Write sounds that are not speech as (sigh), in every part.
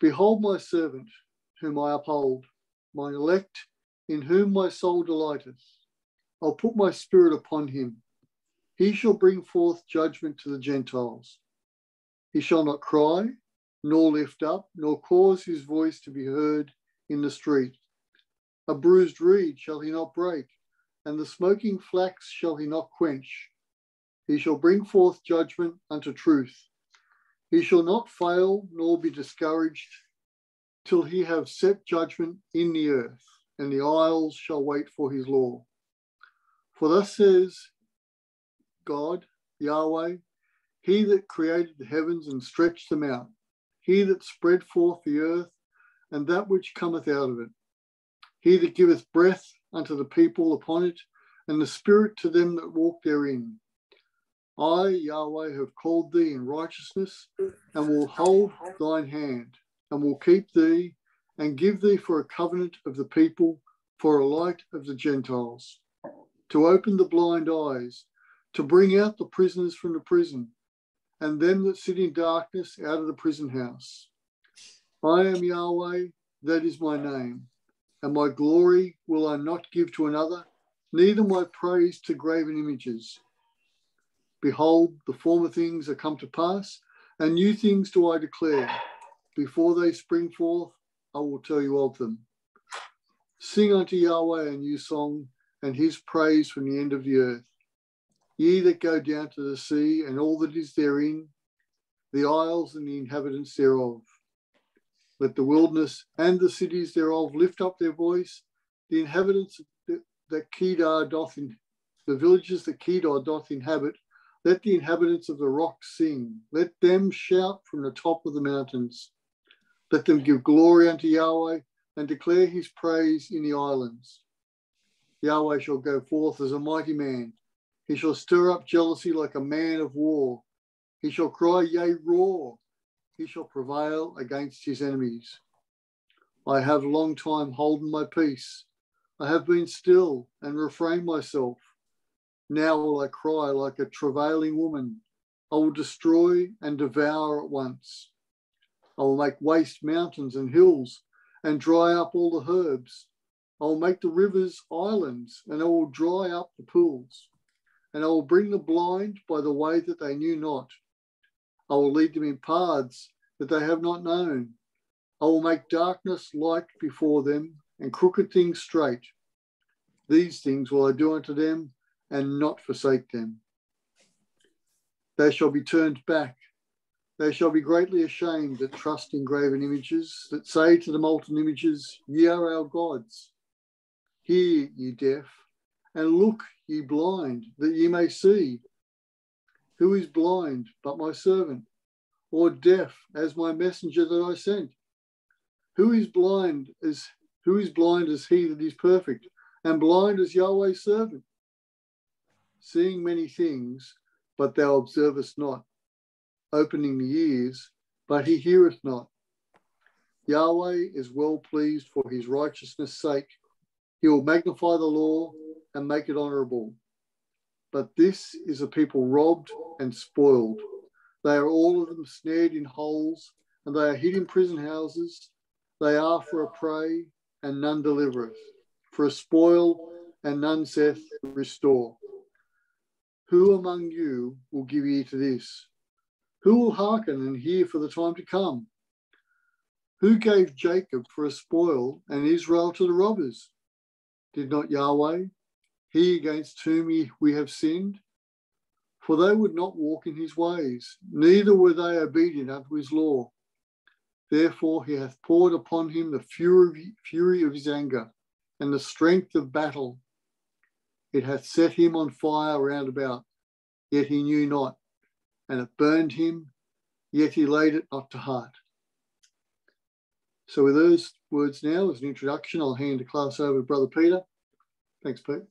Behold my servant, whom I uphold, my elect, in whom my soul delighteth. I'll put my spirit upon him. He shall bring forth judgment to the Gentiles. He shall not cry, nor lift up, nor cause his voice to be heard in the street. A bruised reed shall he not break, and the smoking flax shall he not quench. He shall bring forth judgment unto truth. He shall not fail nor be discouraged till he have set judgment in the earth, and the isles shall wait for his law. For thus says God, Yahweh, he that created the heavens and stretched them out, he that spread forth the earth and that which cometh out of it, he that giveth breath unto the people upon it, and the spirit to them that walk therein. I, Yahweh, have called thee in righteousness, and will hold thine hand, and will keep thee, and give thee for a covenant of the people, for a light of the Gentiles, to open the blind eyes, to bring out the prisoners from the prison, and them that sit in darkness out of the prison house. I am Yahweh, that is my name, and my glory will I not give to another, neither my praise to graven images. Behold, the former things are come to pass, and new things do I declare. Before they spring forth, I will tell you of them. Sing unto Yahweh a new song, and his praise from the end of the earth. Ye that go down to the sea, and all that is therein, the isles and the inhabitants thereof. Let the wilderness and the cities thereof lift up their voice. The inhabitants that Kedar doth, in, the villages that Kedar doth inhabit, let the inhabitants of the rocks sing. Let them shout from the top of the mountains. Let them give glory unto Yahweh and declare his praise in the islands. Yahweh shall go forth as a mighty man. He shall stir up jealousy like a man of war. He shall cry, yea, roar. He shall prevail against his enemies. I have long time holden my peace. I have been still and refrained myself. Now will I cry like a travailing woman. I will destroy and devour at once. I will make waste mountains and hills and dry up all the herbs. I will make the rivers islands and I will dry up the pools. And I will bring the blind by the way that they knew not. I will lead them in paths that they have not known. I will make darkness light before them and crooked things straight. These things will I do unto them and not forsake them. They shall be turned back. They shall be greatly ashamed that trust in graven images, that say to the molten images, Ye are our gods. Hear, ye deaf, and look, ye blind, that ye may see. Who is blind but my servant, or deaf as my messenger that I sent? Who is blind as who is blind as he that is perfect, and blind as Yahweh's servant? Seeing many things, but thou observest not, opening the ears, but he heareth not. Yahweh is well pleased for his righteousness' sake. He will magnify the law and make it honorable. But this is a people robbed and spoiled. They are all of them snared in holes, and they are hid in prison houses. They are for a prey, and none delivereth, for a spoil, and none saith, Restore. Who among you will give ear to this? Who will hearken and hear for the time to come? Who gave Jacob for a spoil and Israel to the robbers? Did not Yahweh, he against whom we have sinned? For they would not walk in his ways, neither were they obedient unto his law. Therefore he hath poured upon him the fury, fury of his anger and the strength of battle it hath set him on fire round about, yet he knew not, and it burned him, yet he laid it not to heart. So, with those words now as an introduction, I'll hand the class over to Brother Peter. Thanks, Pete.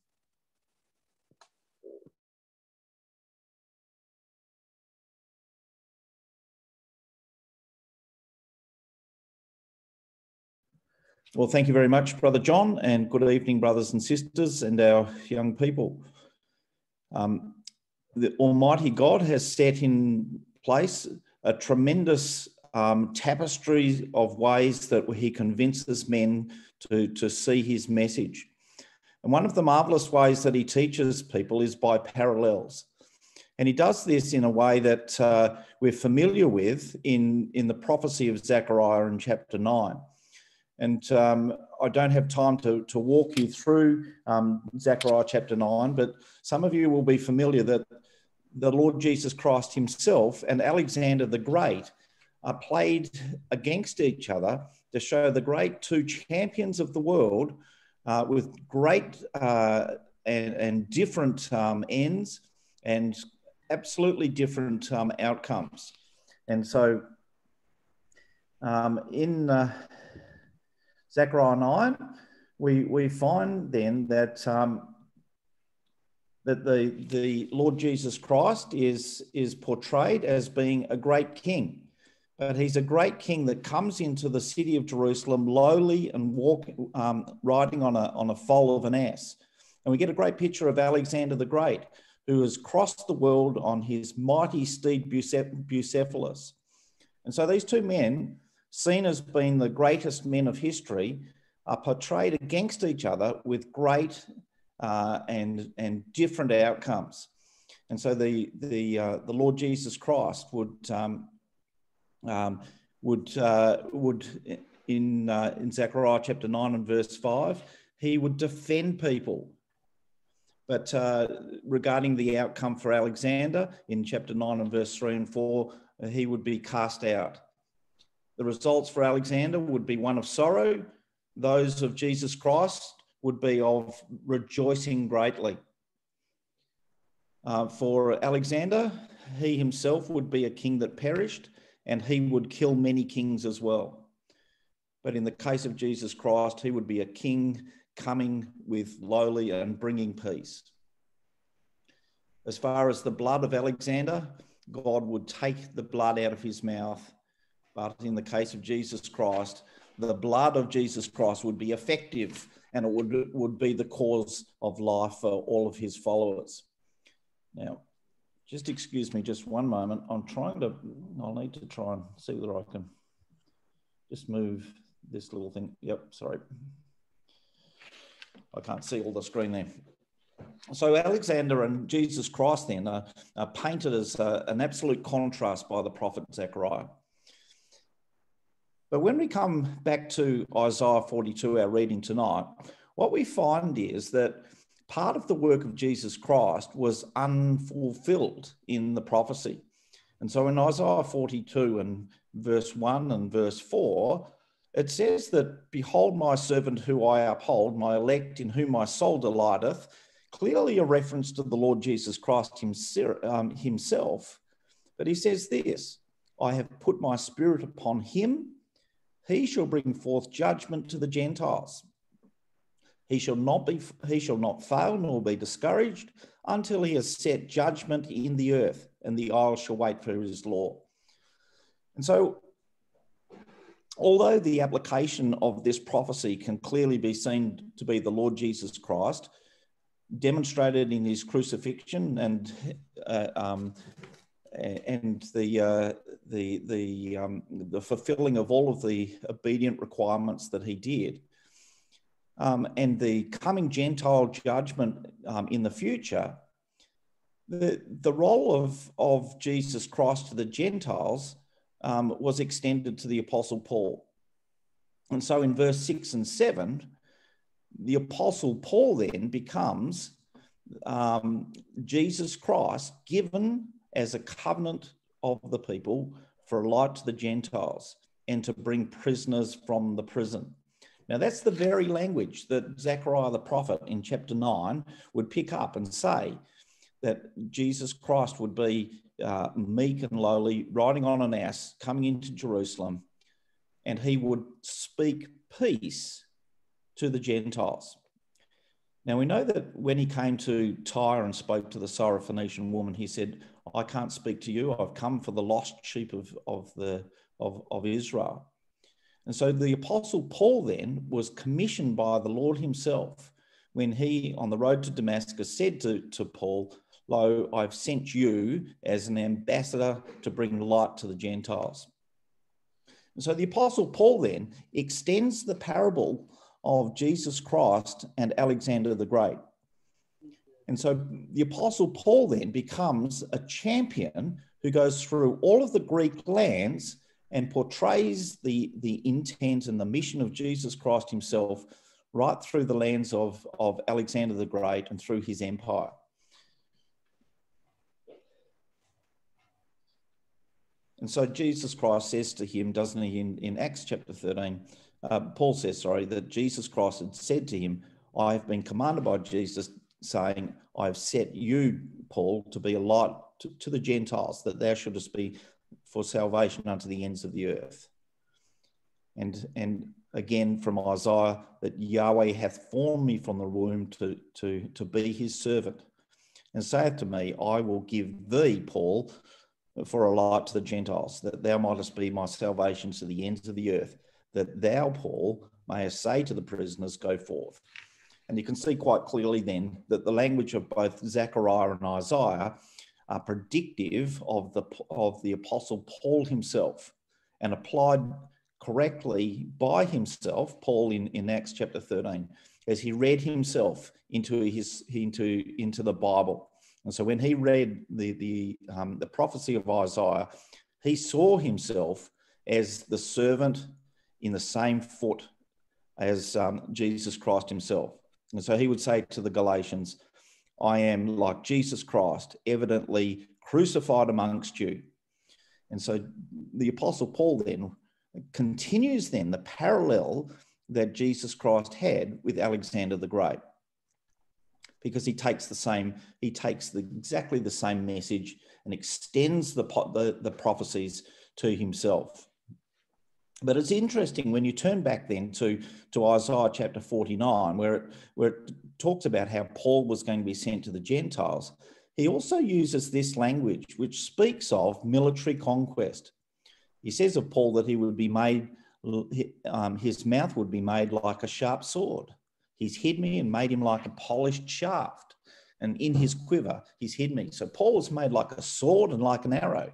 Well, thank you very much, Brother John, and good evening, brothers and sisters, and our young people. Um, the Almighty God has set in place a tremendous um, tapestry of ways that he convinces men to, to see his message. And one of the marvelous ways that he teaches people is by parallels. And he does this in a way that uh, we're familiar with in, in the prophecy of Zechariah in chapter 9. And um, I don't have time to, to walk you through um, Zechariah chapter 9, but some of you will be familiar that the Lord Jesus Christ himself and Alexander the Great are played against each other to show the great two champions of the world uh, with great uh, and, and, different um, ends and absolutely different um, outcomes. And so um, in uh, Zechariah 9, we, we find then that, um, that the, the Lord Jesus Christ is, is portrayed as being a great king. But he's a great king that comes into the city of Jerusalem lowly and walk, um, riding on a, on a foal of an ass. And we get a great picture of Alexander the Great, who has crossed the world on his mighty steed Bucephalus. And so these two men, seen as being the greatest men of history, are portrayed against each other with great uh, and, and different outcomes. And so the, the, uh, the Lord Jesus Christ would um, um, would uh, would in uh, in Zechariah chapter nine and verse five, he would defend people. But uh, regarding the outcome for Alexander in chapter nine and verse three and four, uh, he would be cast out. The results for Alexander would be one of sorrow. Those of Jesus Christ would be of rejoicing greatly. Uh, for Alexander, he himself would be a king that perished and he would kill many kings as well. But in the case of Jesus Christ, he would be a king coming with lowly and bringing peace. As far as the blood of Alexander, God would take the blood out of his mouth. But in the case of Jesus Christ, the blood of Jesus Christ would be effective and it would, would be the cause of life for all of his followers. Now, just excuse me just one moment. I'm trying to, I'll need to try and see whether I can just move this little thing. Yep, sorry. I can't see all the screen there. So Alexander and Jesus Christ then are, are painted as a, an absolute contrast by the prophet Zechariah. But when we come back to Isaiah 42, our reading tonight, what we find is that part of the work of Jesus Christ was unfulfilled in the prophecy. And so in Isaiah 42 and verse 1 and verse 4, it says that, Behold, my servant who I uphold, my elect in whom my soul delighteth, clearly a reference to the Lord Jesus Christ um, himself. But he says this I have put my spirit upon him, he shall bring forth judgment to the Gentiles. He shall not be he shall not fail nor be discouraged until he has set judgment in the earth, and the isles shall wait for his law. And so, although the application of this prophecy can clearly be seen to be the Lord Jesus Christ, demonstrated in his crucifixion and uh, um, and the uh, the the um, the fulfilling of all of the obedient requirements that he did, um, and the coming Gentile judgment um, in the future, the, the role of, of Jesus Christ to the Gentiles um, was extended to the Apostle Paul. And so in verse 6 and 7, the Apostle Paul then becomes um, Jesus Christ given as a covenant of the people for a light to the Gentiles and to bring prisoners from the prison. Now, that's the very language that Zechariah the prophet in chapter 9 would pick up and say that Jesus Christ would be uh, meek and lowly, riding on an ass, coming into Jerusalem, and he would speak peace to the Gentiles. Now, we know that when he came to Tyre and spoke to the Syrophoenician woman, he said, I can't speak to you. I've come for the lost sheep of, of, the, of, of Israel. And so the Apostle Paul then was commissioned by the Lord himself when he, on the road to Damascus, said to, to Paul, Lo, I've sent you as an ambassador to bring light to the Gentiles. so the Apostle Paul then extends the parable of Jesus Christ and Alexander the Great. And so the Apostle Paul then becomes a champion who goes through all of the Greek lands and portrays the, the intent and the mission of Jesus Christ himself right through the lands of, of Alexander the Great and through his empire. And so Jesus Christ says to him, doesn't he, in, in Acts chapter 13, uh, Paul says, sorry, that Jesus Christ had said to him, I have been commanded by Jesus, saying, I have set you, Paul, to be a light to, to the Gentiles, that thou shouldest be for salvation unto the ends of the earth. And, and again from Isaiah, that Yahweh hath formed me from the womb to, to, to be his servant, and saith to me, I will give thee, Paul, for a light to the Gentiles, that thou mightest be my salvation to the ends of the earth, that thou, Paul, mayest say to the prisoners, Go forth. And you can see quite clearly then that the language of both Zechariah and Isaiah are predictive of the, of the Apostle Paul himself and applied correctly by himself, Paul in, in Acts chapter 13, as he read himself into, his, into, into the Bible and so when he read the, the, um, the prophecy of Isaiah, he saw himself as the servant in the same foot as um, Jesus Christ himself. And so he would say to the Galatians, I am like Jesus Christ, evidently crucified amongst you. And so the Apostle Paul then continues then the parallel that Jesus Christ had with Alexander the Great because he takes the same, he takes the, exactly the same message and extends the, the, the prophecies to himself. But it's interesting when you turn back then to, to Isaiah chapter 49, where it, where it talks about how Paul was going to be sent to the Gentiles. He also uses this language, which speaks of military conquest. He says of Paul that he would be made, um, his mouth would be made like a sharp sword. He's hid me and made him like a polished shaft. And in his quiver, he's hid me. So Paul was made like a sword and like an arrow.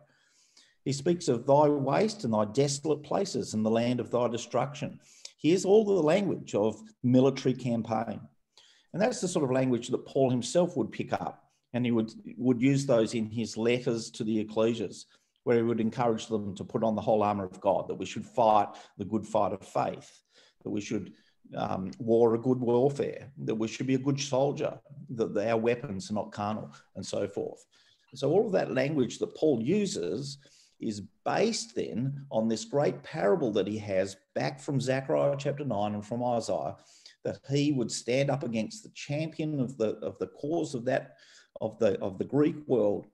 He speaks of thy waste and thy desolate places and the land of thy destruction. Here's all the language of military campaign. And that's the sort of language that Paul himself would pick up. And he would, would use those in his letters to the ecclesias, where he would encourage them to put on the whole armor of God, that we should fight the good fight of faith, that we should um, war a good warfare, that we should be a good soldier, that our weapons are not carnal, and so forth. So, all of that language that Paul uses is based then on this great parable that he has back from Zechariah chapter 9 and from Isaiah, that he would stand up against the champion of the, of the cause of that, of the, of the Greek world.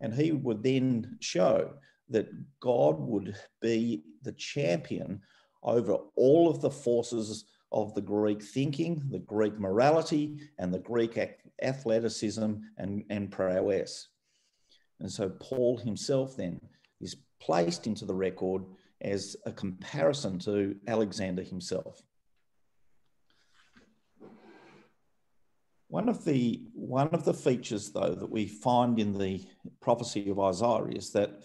And he would then show that God would be the champion over all of the forces of the Greek thinking, the Greek morality, and the Greek athleticism and, and prowess. And so Paul himself then placed into the record as a comparison to Alexander himself. One of the one of the features, though, that we find in the prophecy of Isaiah is that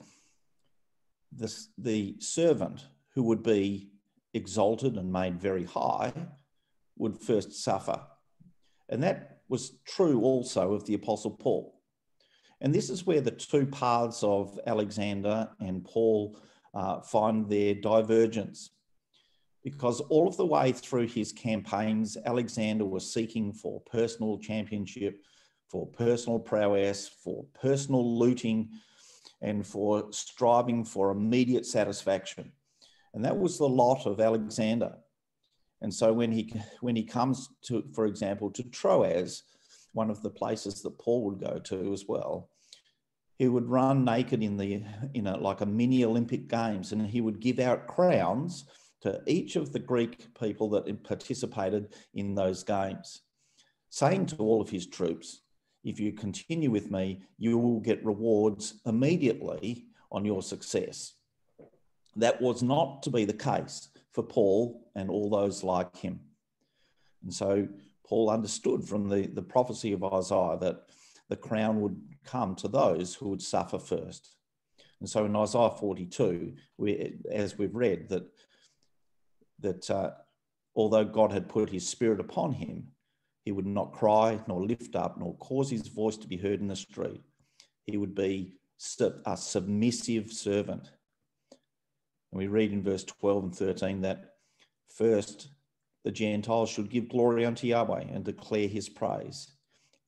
this, the servant who would be exalted and made very high would first suffer. And that was true also of the Apostle Paul. And this is where the two paths of Alexander and Paul uh, find their divergence. Because all of the way through his campaigns, Alexander was seeking for personal championship, for personal prowess, for personal looting, and for striving for immediate satisfaction. And that was the lot of Alexander. And so when he when he comes to, for example, to Troas, one of the places that Paul would go to as well, he would run naked in the in a like a mini Olympic Games, and he would give out crowns to each of the Greek people that participated in those games, saying to all of his troops, "If you continue with me, you will get rewards immediately on your success." That was not to be the case for Paul and all those like him. And so Paul understood from the, the prophecy of Isaiah that the crown would come to those who would suffer first. And so in Isaiah 42, we, as we've read, that, that uh, although God had put his spirit upon him, he would not cry, nor lift up, nor cause his voice to be heard in the street. He would be a submissive servant. And we read in verse 12 and 13 that first the Gentiles should give glory unto Yahweh and declare his praise.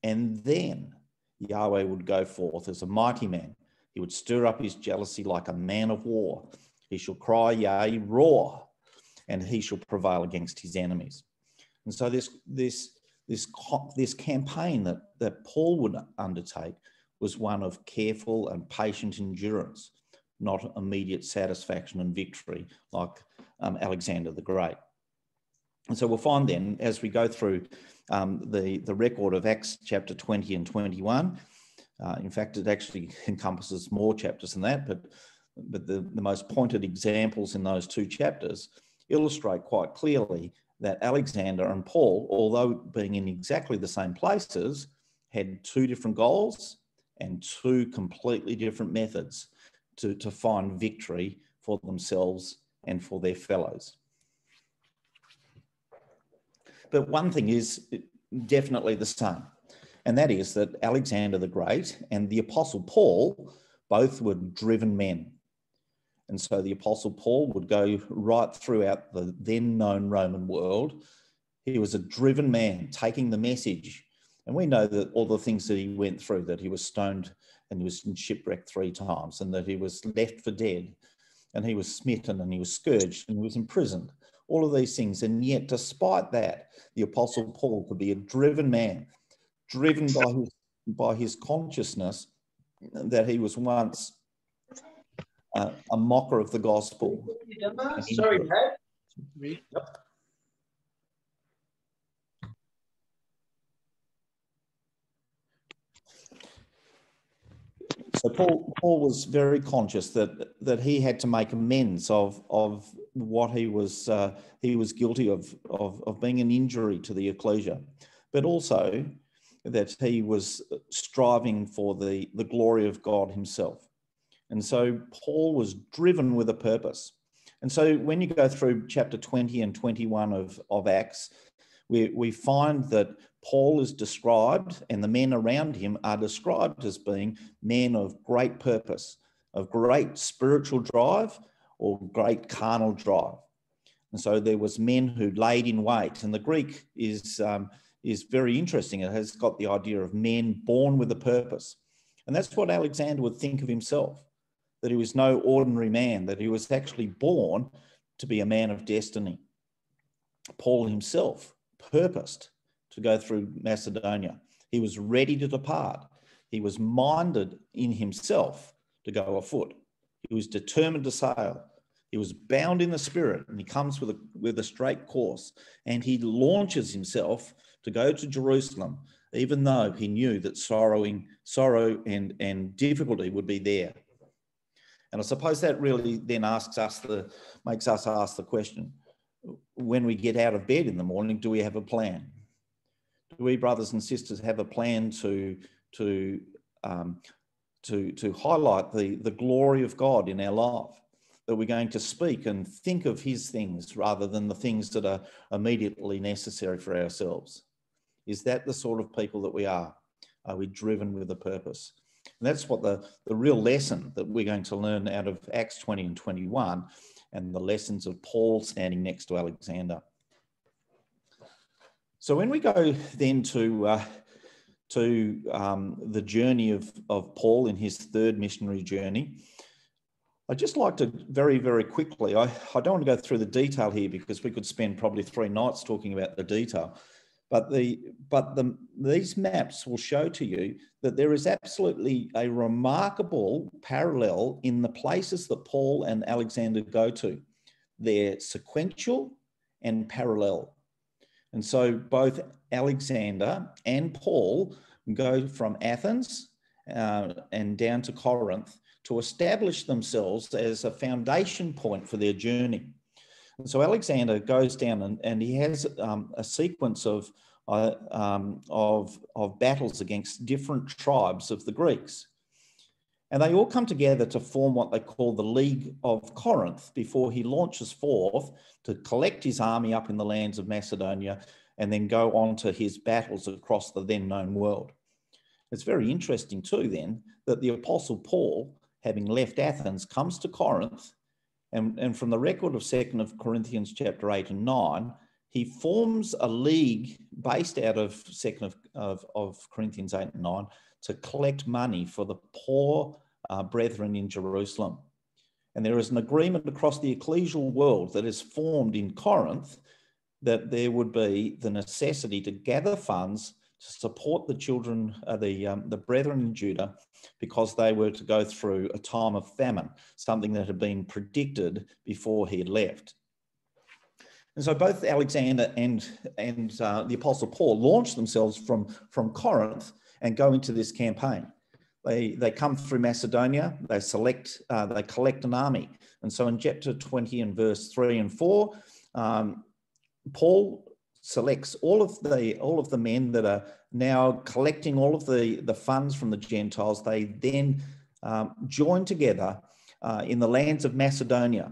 And then Yahweh would go forth as a mighty man. He would stir up his jealousy like a man of war. He shall cry, yea, roar, and he shall prevail against his enemies. And so this, this, this, this campaign that, that Paul would undertake was one of careful and patient endurance, not immediate satisfaction and victory like um, Alexander the Great. And so we'll find then, as we go through um, the, the record of Acts chapter 20 and 21, uh, in fact, it actually (laughs) encompasses more chapters than that, but, but the, the most pointed examples in those two chapters illustrate quite clearly that Alexander and Paul, although being in exactly the same places, had two different goals and two completely different methods to, to find victory for themselves and for their fellows. But one thing is definitely the same, and that is that Alexander the Great and the Apostle Paul both were driven men. And so the Apostle Paul would go right throughout the then known Roman world. He was a driven man taking the message. And we know that all the things that he went through, that he was stoned and he was shipwrecked three times, and that he was left for dead, and he was smitten and he was scourged and he was imprisoned. All of these things. And yet, despite that, the Apostle Paul could be a driven man, driven by his, by his consciousness that he was once uh, a mocker of the gospel. Sorry, Pat. Yep. So Paul, Paul was very conscious that that he had to make amends of of what he was uh, he was guilty of, of of being an injury to the ecclesia, but also that he was striving for the the glory of God Himself. And so Paul was driven with a purpose. And so when you go through chapter 20 and 21 of, of Acts, we, we find that Paul is described and the men around him are described as being men of great purpose, of great spiritual drive or great carnal drive. And so there was men who laid in wait. And the Greek is, um, is very interesting. It has got the idea of men born with a purpose. And that's what Alexander would think of himself that he was no ordinary man, that he was actually born to be a man of destiny. Paul himself purposed to go through Macedonia. He was ready to depart. He was minded in himself to go afoot. He was determined to sail. He was bound in the spirit and he comes with a, with a straight course and he launches himself to go to Jerusalem, even though he knew that sorrowing, sorrow and, and difficulty would be there. And I suppose that really then asks us the makes us ask the question: when we get out of bed in the morning, do we have a plan? We, brothers and sisters, have a plan to to um, to to highlight the the glory of God in our life? That we're going to speak and think of His things rather than the things that are immediately necessary for ourselves. Is that the sort of people that we are? Are we driven with a purpose? And that's what the, the real lesson that we're going to learn out of Acts 20 and 21 and the lessons of Paul standing next to Alexander. So when we go then to, uh, to um, the journey of, of Paul in his third missionary journey, I'd just like to very, very quickly, I, I don't want to go through the detail here because we could spend probably three nights talking about the detail. But the but the these maps will show to you that there is absolutely a remarkable parallel in the places that Paul and Alexander go to. They're sequential and parallel. And so both Alexander and Paul go from Athens uh, and down to Corinth to establish themselves as a foundation point for their journey. And so Alexander goes down and, and he has um, a sequence of, uh, um, of, of battles against different tribes of the Greeks. And they all come together to form what they call the League of Corinth before he launches forth to collect his army up in the lands of Macedonia and then go on to his battles across the then known world. It's very interesting, too, then, that the Apostle Paul, having left Athens, comes to Corinth. And, and from the record of 2nd of Corinthians chapter 8 and 9, he forms a league based out of 2nd of, of, of Corinthians 8 and 9 to collect money for the poor uh, brethren in Jerusalem. And there is an agreement across the ecclesial world that is formed in Corinth that there would be the necessity to gather funds to support the children, uh, the, um, the brethren in Judah, because they were to go through a time of famine, something that had been predicted before he had left. And so both Alexander and, and uh, the Apostle Paul launched themselves from, from Corinth and go into this campaign. They, they come through Macedonia, they select, uh, they collect an army. And so in chapter 20 and verse 3 and 4, um, Paul selects all of the all of the men that are now collecting all of the, the funds from the Gentiles. They then um, join together uh, in the lands of Macedonia,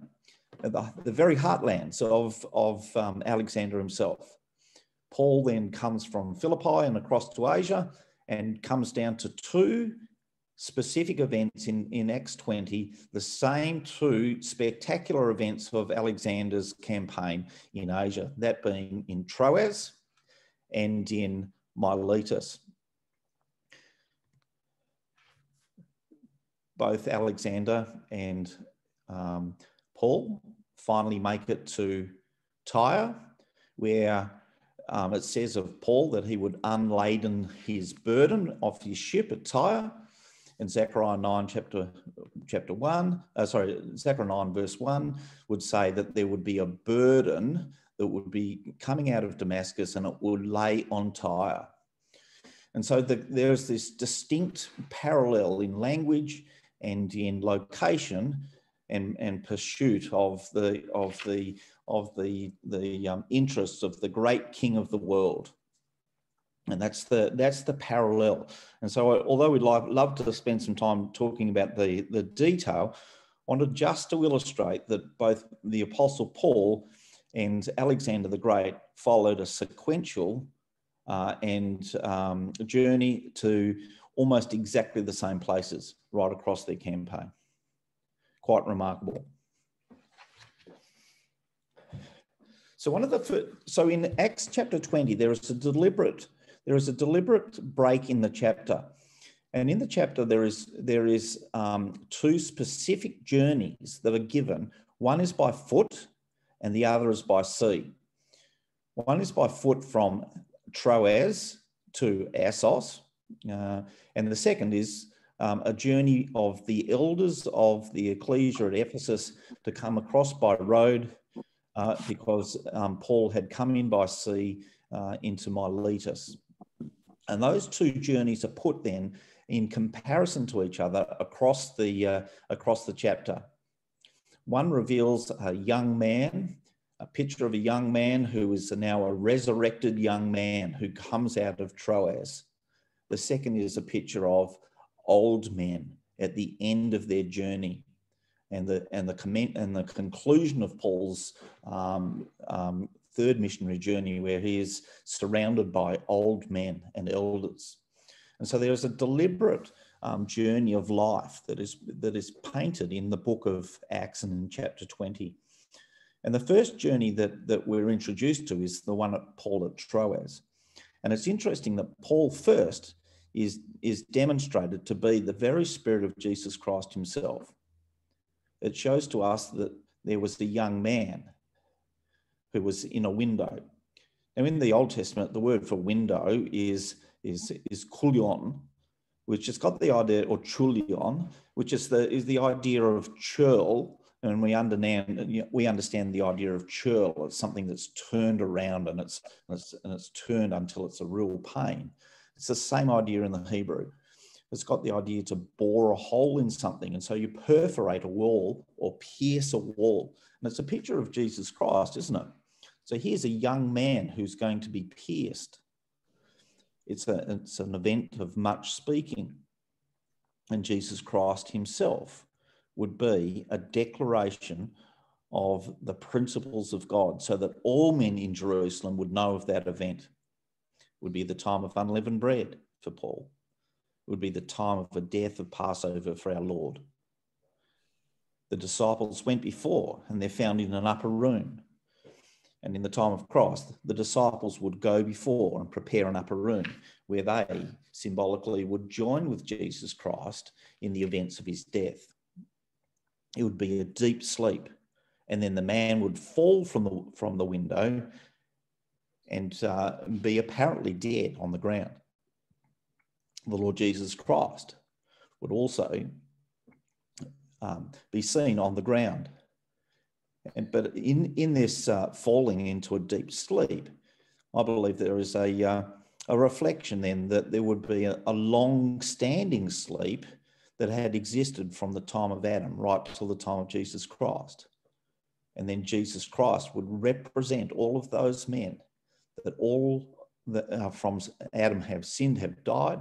the, the very heartlands of, of um, Alexander himself. Paul then comes from Philippi and across to Asia and comes down to two specific events in, in Acts 20, the same two spectacular events of Alexander's campaign in Asia, that being in Troas and in Miletus. Both Alexander and um, Paul finally make it to Tyre, where um, it says of Paul that he would unladen his burden off his ship at Tyre. In Zechariah 9, chapter, chapter 1, uh, sorry, Zechariah 9, verse 1, would say that there would be a burden that would be coming out of Damascus and it would lay on Tyre. And so the, there's this distinct parallel in language and in location and, and pursuit of the, of the of the, the um, interests of the great king of the world. And that's the, that's the parallel. And so although we'd like, love to spend some time talking about the, the detail, I wanted just to illustrate that both the Apostle Paul and Alexander the Great followed a sequential uh, and um, journey to almost exactly the same places right across their campaign. Quite remarkable. So one of the so in Acts chapter 20, there is a deliberate there is a deliberate break in the chapter, and in the chapter there is there is um, two specific journeys that are given. One is by foot, and the other is by sea. One is by foot from Troas to Assos, uh, and the second is um, a journey of the elders of the ecclesia at Ephesus to come across by road uh, because um, Paul had come in by sea uh, into Miletus. And those two journeys are put then in comparison to each other across the, uh, across the chapter. One reveals a young man, a picture of a young man who is now a resurrected young man who comes out of Troas. The second is a picture of old men at the end of their journey. And the and the comment and the conclusion of Paul's um, um, third missionary journey, where he is surrounded by old men and elders, and so there is a deliberate um, journey of life that is that is painted in the book of Acts and in chapter twenty. And the first journey that that we're introduced to is the one at Paul at Troas, and it's interesting that Paul first is is demonstrated to be the very spirit of Jesus Christ himself it shows to us that there was a young man who was in a window. Now, in the Old Testament, the word for window is, is, is kulion, which has got the idea, or chulion, which is the, is the idea of churl. And we understand, we understand the idea of churl. as something that's turned around and it's, and it's, and it's turned until it's a real pain. It's the same idea in the Hebrew It's got the idea to bore a hole in something. And so you perforate a wall or pierce a wall. And it's a picture of Jesus Christ, isn't it? So here's a young man who's going to be pierced. It's, a, it's an event of much speaking. and Jesus Christ himself would be a declaration of the principles of God so that all men in Jerusalem would know of that event. Would be the time of unleavened bread for Paul. It would be the time of the death of Passover for our Lord. The disciples went before and they're found in an upper room. And in the time of Christ, the disciples would go before and prepare an upper room where they symbolically would join with Jesus Christ in the events of his death. It would be a deep sleep. And then the man would fall from the, from the window and uh, be apparently dead on the ground. The Lord Jesus Christ would also um, be seen on the ground. And, but in, in this uh, falling into a deep sleep, I believe there is a, uh, a reflection then that there would be a, a long standing sleep that had existed from the time of Adam right till the time of Jesus Christ. And then Jesus Christ would represent all of those men that all that uh, from Adam have sinned, have died,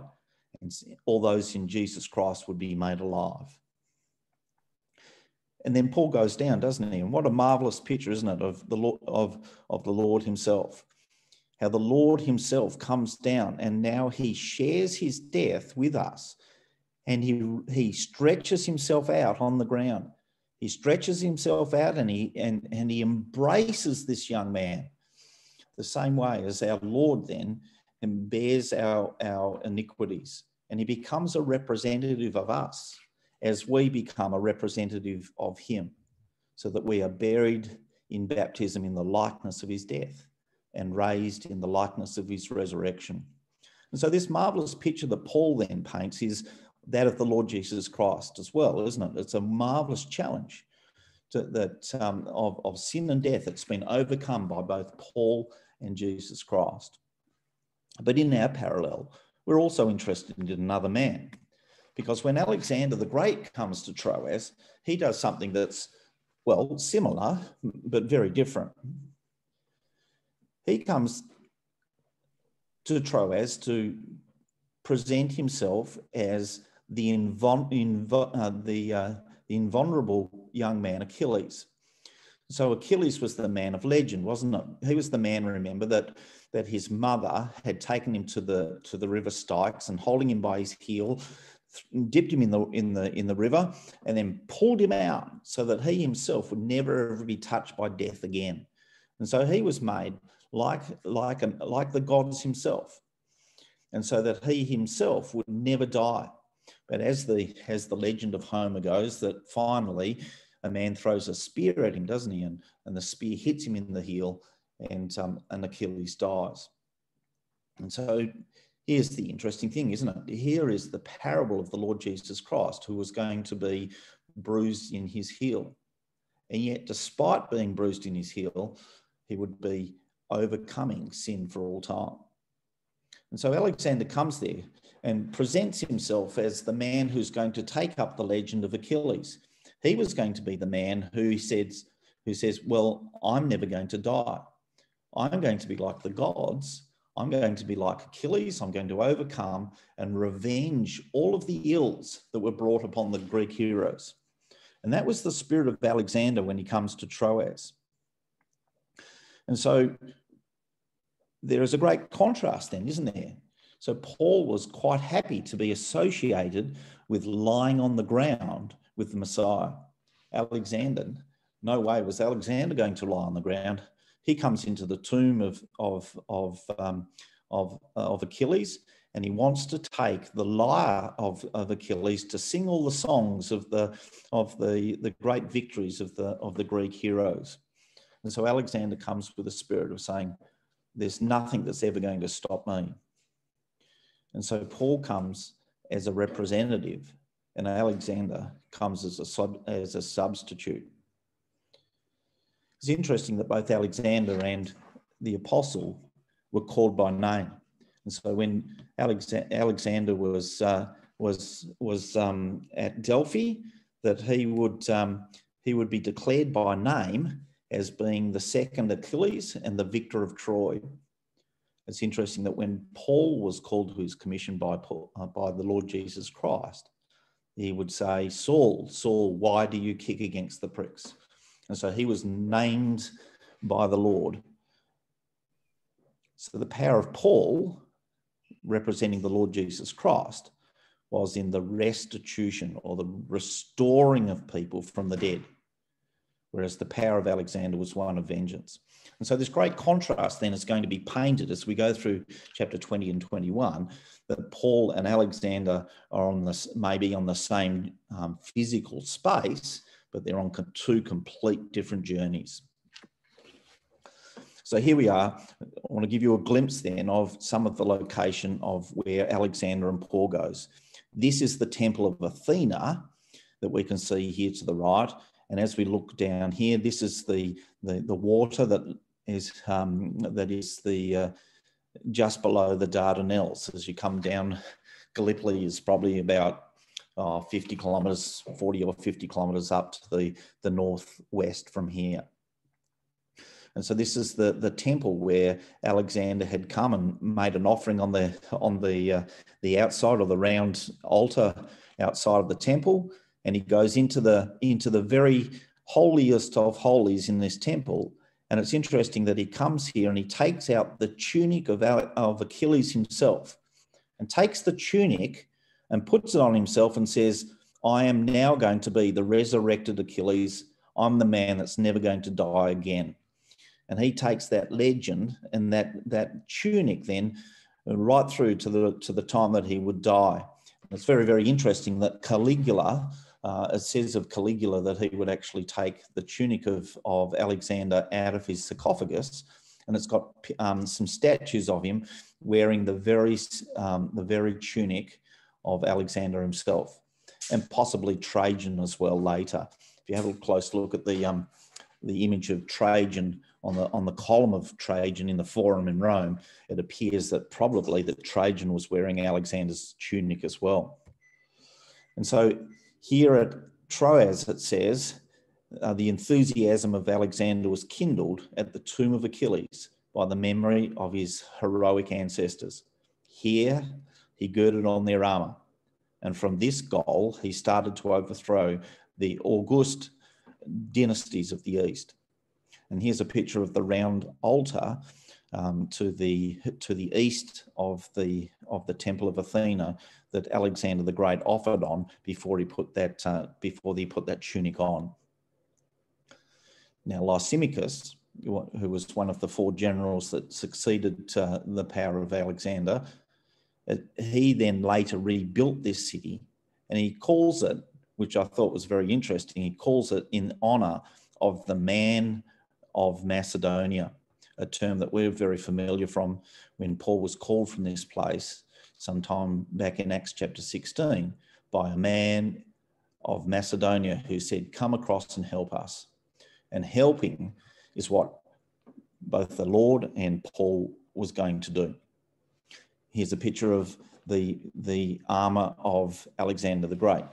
and all those in Jesus Christ would be made alive. And then Paul goes down, doesn't he? And what a marvelous picture, isn't it, of the Lord, of, of the Lord himself. How the Lord himself comes down and now he shares his death with us and he, he stretches himself out on the ground. He stretches himself out and he, and, and he embraces this young man the same way as our Lord then bears our, our iniquities. And he becomes a representative of us as we become a representative of him, so that we are buried in baptism in the likeness of his death and raised in the likeness of his resurrection. And so, this marvelous picture that Paul then paints is that of the Lord Jesus Christ as well, isn't it? It's a marvelous challenge to, that um, of, of sin and death that's been overcome by both Paul and Jesus Christ. But in our parallel, we're also interested in another man. Because when Alexander the Great comes to Troas, he does something that's, well, similar, but very different. He comes to Troas to present himself as the, invul- inv- uh, the, uh, the invulnerable young man Achilles. So Achilles was the man of legend, wasn't it? He was the man, remember, that, that his mother had taken him to the, to the river Styx and holding him by his heel, dipped him in the, in, the, in the river, and then pulled him out so that he himself would never ever be touched by death again. And so he was made like, like, a, like the gods himself. And so that he himself would never die. But as the as the legend of Homer goes, that finally a man throws a spear at him, doesn't he? And, and the spear hits him in the heel, and um, and Achilles dies. And so here's the interesting thing, isn't it? Here is the parable of the Lord Jesus Christ, who was going to be bruised in his heel. And yet, despite being bruised in his heel, he would be overcoming sin for all time. And so Alexander comes there and presents himself as the man who's going to take up the legend of Achilles. He was going to be the man who says, who says, Well, I'm never going to die. I'm going to be like the gods. I'm going to be like Achilles. I'm going to overcome and revenge all of the ills that were brought upon the Greek heroes. And that was the spirit of Alexander when he comes to Troas. And so there is a great contrast then, isn't there? So Paul was quite happy to be associated with lying on the ground with the Messiah. Alexander, no way was Alexander going to lie on the ground. He comes into the tomb of, of, of, um, of, of Achilles and he wants to take the lyre of, of Achilles to sing all the songs of the, of the, the great victories of the, of the Greek heroes. And so Alexander comes with a spirit of saying, There's nothing that's ever going to stop me. And so Paul comes as a representative, and Alexander comes as a, sub, as a substitute. It's interesting that both Alexander and the apostle were called by name. And so when Alexander was, uh, was, was um, at Delphi, that he would, um, he would be declared by name as being the second Achilles and the victor of Troy. It's interesting that when Paul was called to his commission by, Paul, uh, by the Lord Jesus Christ, he would say, Saul, Saul, why do you kick against the pricks? And so he was named by the Lord. So the power of Paul, representing the Lord Jesus Christ, was in the restitution or the restoring of people from the dead, whereas the power of Alexander was one of vengeance. And so this great contrast then is going to be painted as we go through chapter 20 and 21 that Paul and Alexander are on this maybe on the same um, physical space, but they're on two complete different journeys. So here we are. I want to give you a glimpse then of some of the location of where Alexander and Paul goes. This is the temple of Athena that we can see here to the right. And as we look down here, this is the, the, the water that is, um, that is the, uh, just below the Dardanelles. As you come down, Gallipoli is probably about uh, 50 kilometres, 40 or 50 kilometres up to the, the northwest from here. And so this is the, the temple where Alexander had come and made an offering on the on the uh, the outside of the round altar outside of the temple, and he goes into the into the very holiest of holies in this temple. And it's interesting that he comes here and he takes out the tunic of, of Achilles himself and takes the tunic and puts it on himself and says, I am now going to be the resurrected Achilles. I'm the man that's never going to die again and he takes that legend and that that tunic then right through to the to the time that he would die. It's very very interesting that Caligula. Uh, it says of Caligula that he would actually take the tunic of, of Alexander out of his sarcophagus, and it's got um, some statues of him wearing the very um, the very tunic of Alexander himself, and possibly Trajan as well later. If you have a close look at the um, the image of Trajan on the on the column of Trajan in the Forum in Rome, it appears that probably that Trajan was wearing Alexander's tunic as well. And so here at Troas, it says, uh, the enthusiasm of Alexander was kindled at the tomb of Achilles by the memory of his heroic ancestors. Here, he girded on their armor, and from this goal, he started to overthrow the august dynasties of the East. And here's a picture of the round altar um, to the to the east of the of the Temple of Athena that Alexander the Great offered on before he put that uh, before he put that tunic on. Now Lysimachus, who was one of the four generals that succeeded uh, the power of Alexander, uh, he then later rebuilt this city, and he calls it which I thought was very interesting. He calls it in honor of the man of Macedonia, a term that we're very familiar from when Paul was called from this place sometime back in Acts chapter 16 by a man of Macedonia who said, Come across and help us. And helping is what both the Lord and Paul was going to do. Here's a picture of the, the armor of Alexander the Great.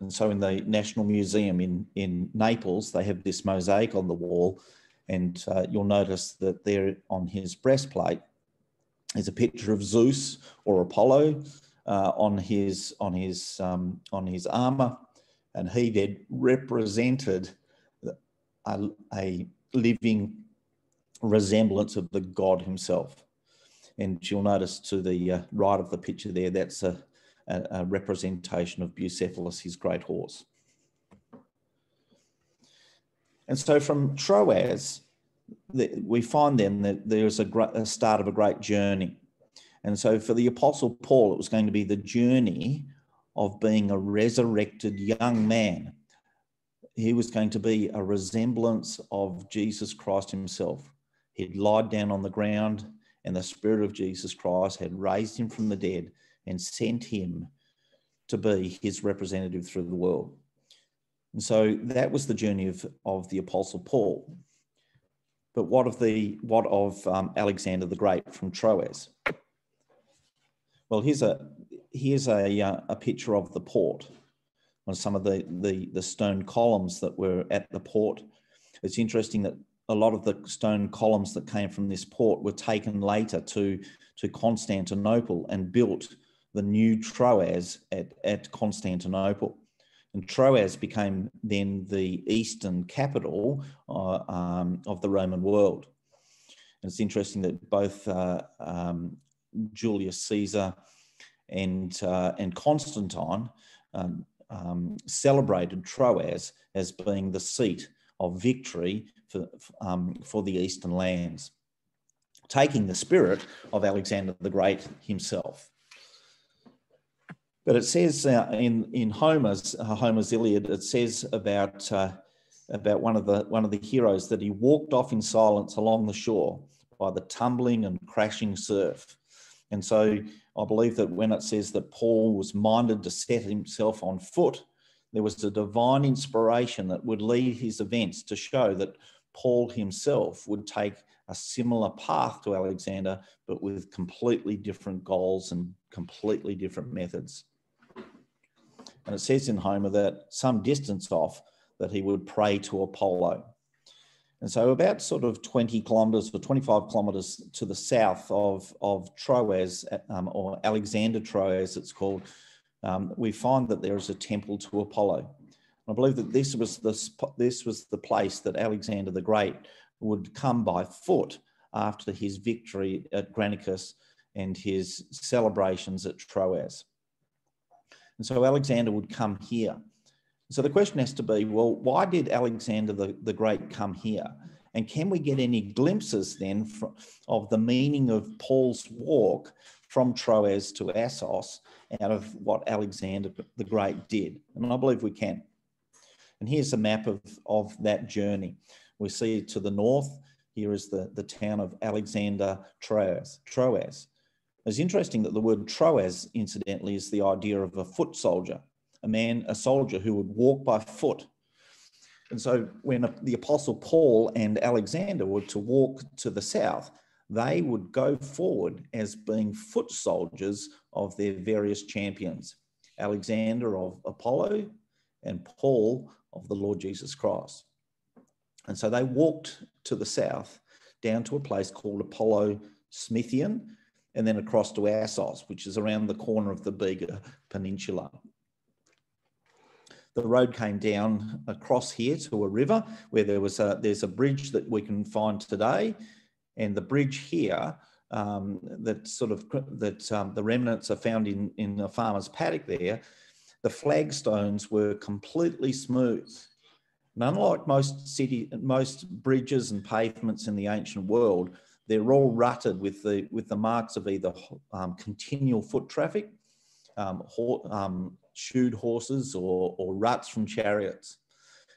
And so in the National Museum in, in Naples, they have this mosaic on the wall. And uh, you'll notice that there on his breastplate is a picture of Zeus or Apollo uh, on his, on, his, um, on his armor. And he then represented a, a living resemblance of the God himself. And you'll notice to the uh, right of the picture there, that's a, a, a representation of Bucephalus, his great horse. And so from Troas, we find then that there's a, a start of a great journey. And so for the Apostle Paul, it was going to be the journey of being a resurrected young man. He was going to be a resemblance of Jesus Christ himself. He'd lied down on the ground, and the Spirit of Jesus Christ had raised him from the dead and sent him to be his representative through the world. And so that was the journey of, of the Apostle Paul. But what of the what of um, Alexander the Great from Troas? Well, here's a here's a, uh, a picture of the port on some of the, the the stone columns that were at the port. It's interesting that a lot of the stone columns that came from this port were taken later to to Constantinople and built the new Troas at, at Constantinople. And Troas became then the eastern capital uh, um, of the Roman world. And it's interesting that both uh, um, Julius Caesar and, uh, and Constantine um, um, celebrated Troas as being the seat of victory for, um, for the eastern lands, taking the spirit of Alexander the Great himself. But it says uh, in, in Homer's, uh, Homer's Iliad, it says about, uh, about one, of the, one of the heroes that he walked off in silence along the shore by the tumbling and crashing surf. And so I believe that when it says that Paul was minded to set himself on foot, there was a divine inspiration that would lead his events to show that Paul himself would take a similar path to Alexander, but with completely different goals and completely different methods. And it says in Homer that some distance off that he would pray to Apollo. And so about sort of 20 kilometres or 25 kilometres to the south of, of Troas, um, or Alexander Troas it's called, um, we find that there is a temple to Apollo. I believe that this was, the, this was the place that Alexander the Great would come by foot after his victory at Granicus and his celebrations at Troas. And so Alexander would come here. So the question has to be well, why did Alexander the, the Great come here? And can we get any glimpses then of the meaning of Paul's walk from Troas to Assos out of what Alexander the Great did? And I believe we can. And here's a map of, of that journey. We see to the north, here is the, the town of Alexander Troas. Troas. It's interesting that the word Troas, incidentally, is the idea of a foot soldier, a man, a soldier who would walk by foot. And so when the Apostle Paul and Alexander were to walk to the south, they would go forward as being foot soldiers of their various champions Alexander of Apollo and Paul of the Lord Jesus Christ. And so they walked to the south down to a place called Apollo Sminthian, and then across to Assos, which is around the corner of the Biga Peninsula. The road came down across here to a river where there was a, there's a bridge that we can find today. And the bridge here um, that sort of that um, the remnants are found in, in a farmer's paddock there, the flagstones were completely smooth. And unlike most city, most bridges and pavements in the ancient world, they're all rutted with the with the marks of either um, continual foot traffic, um, ho- um, shoed horses, or, or ruts from chariots.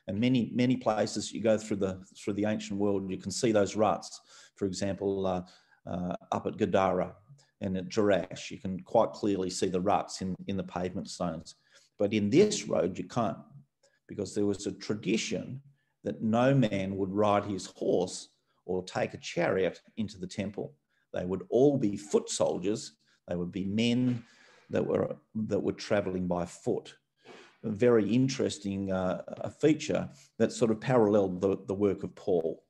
And many many places you go through the through the ancient world, you can see those ruts. For example, uh, uh, up at Gadara and at Jerash, you can quite clearly see the ruts in, in the pavement stones. But in this road, you can't, because there was a tradition that no man would ride his horse or take a chariot into the temple. They would all be foot soldiers. They would be men that were that were traveling by foot. A very interesting uh, a feature that sort of paralleled the, the work of Paul.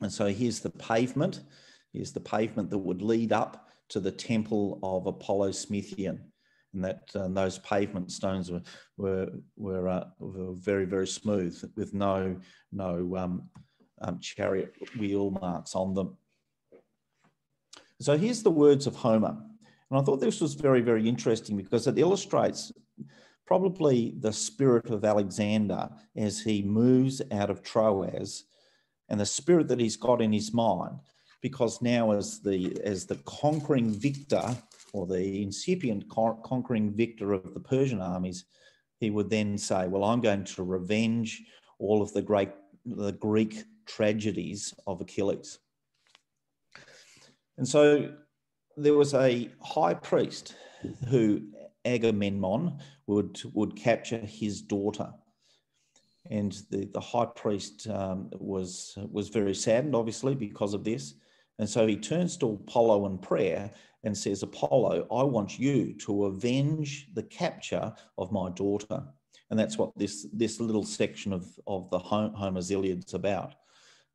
And so here's the pavement. Here's the pavement that would lead up to the temple of Apollo Sminthian. And that uh, those pavement stones were were were, uh, were very very smooth with no no um, um, chariot wheel marks on them. So here's the words of Homer. And I thought this was very, very interesting because it illustrates probably the spirit of Alexander as he moves out of Troas and the spirit that he's got in his mind. Because now, as the as the conquering victor or the incipient conquering victor of the Persian armies, he would then say, "Well, I'm going to revenge all of the great the Greek tragedies of Achilles. And so there was a high priest who Agamemnon would, would capture his daughter. And the, the high priest um, was, was very saddened, obviously, because of this. And so he turns to Apollo in prayer and says, Apollo, I want you to avenge the capture of my daughter. And that's what this, this little section of, of the Homer's Iliad is about.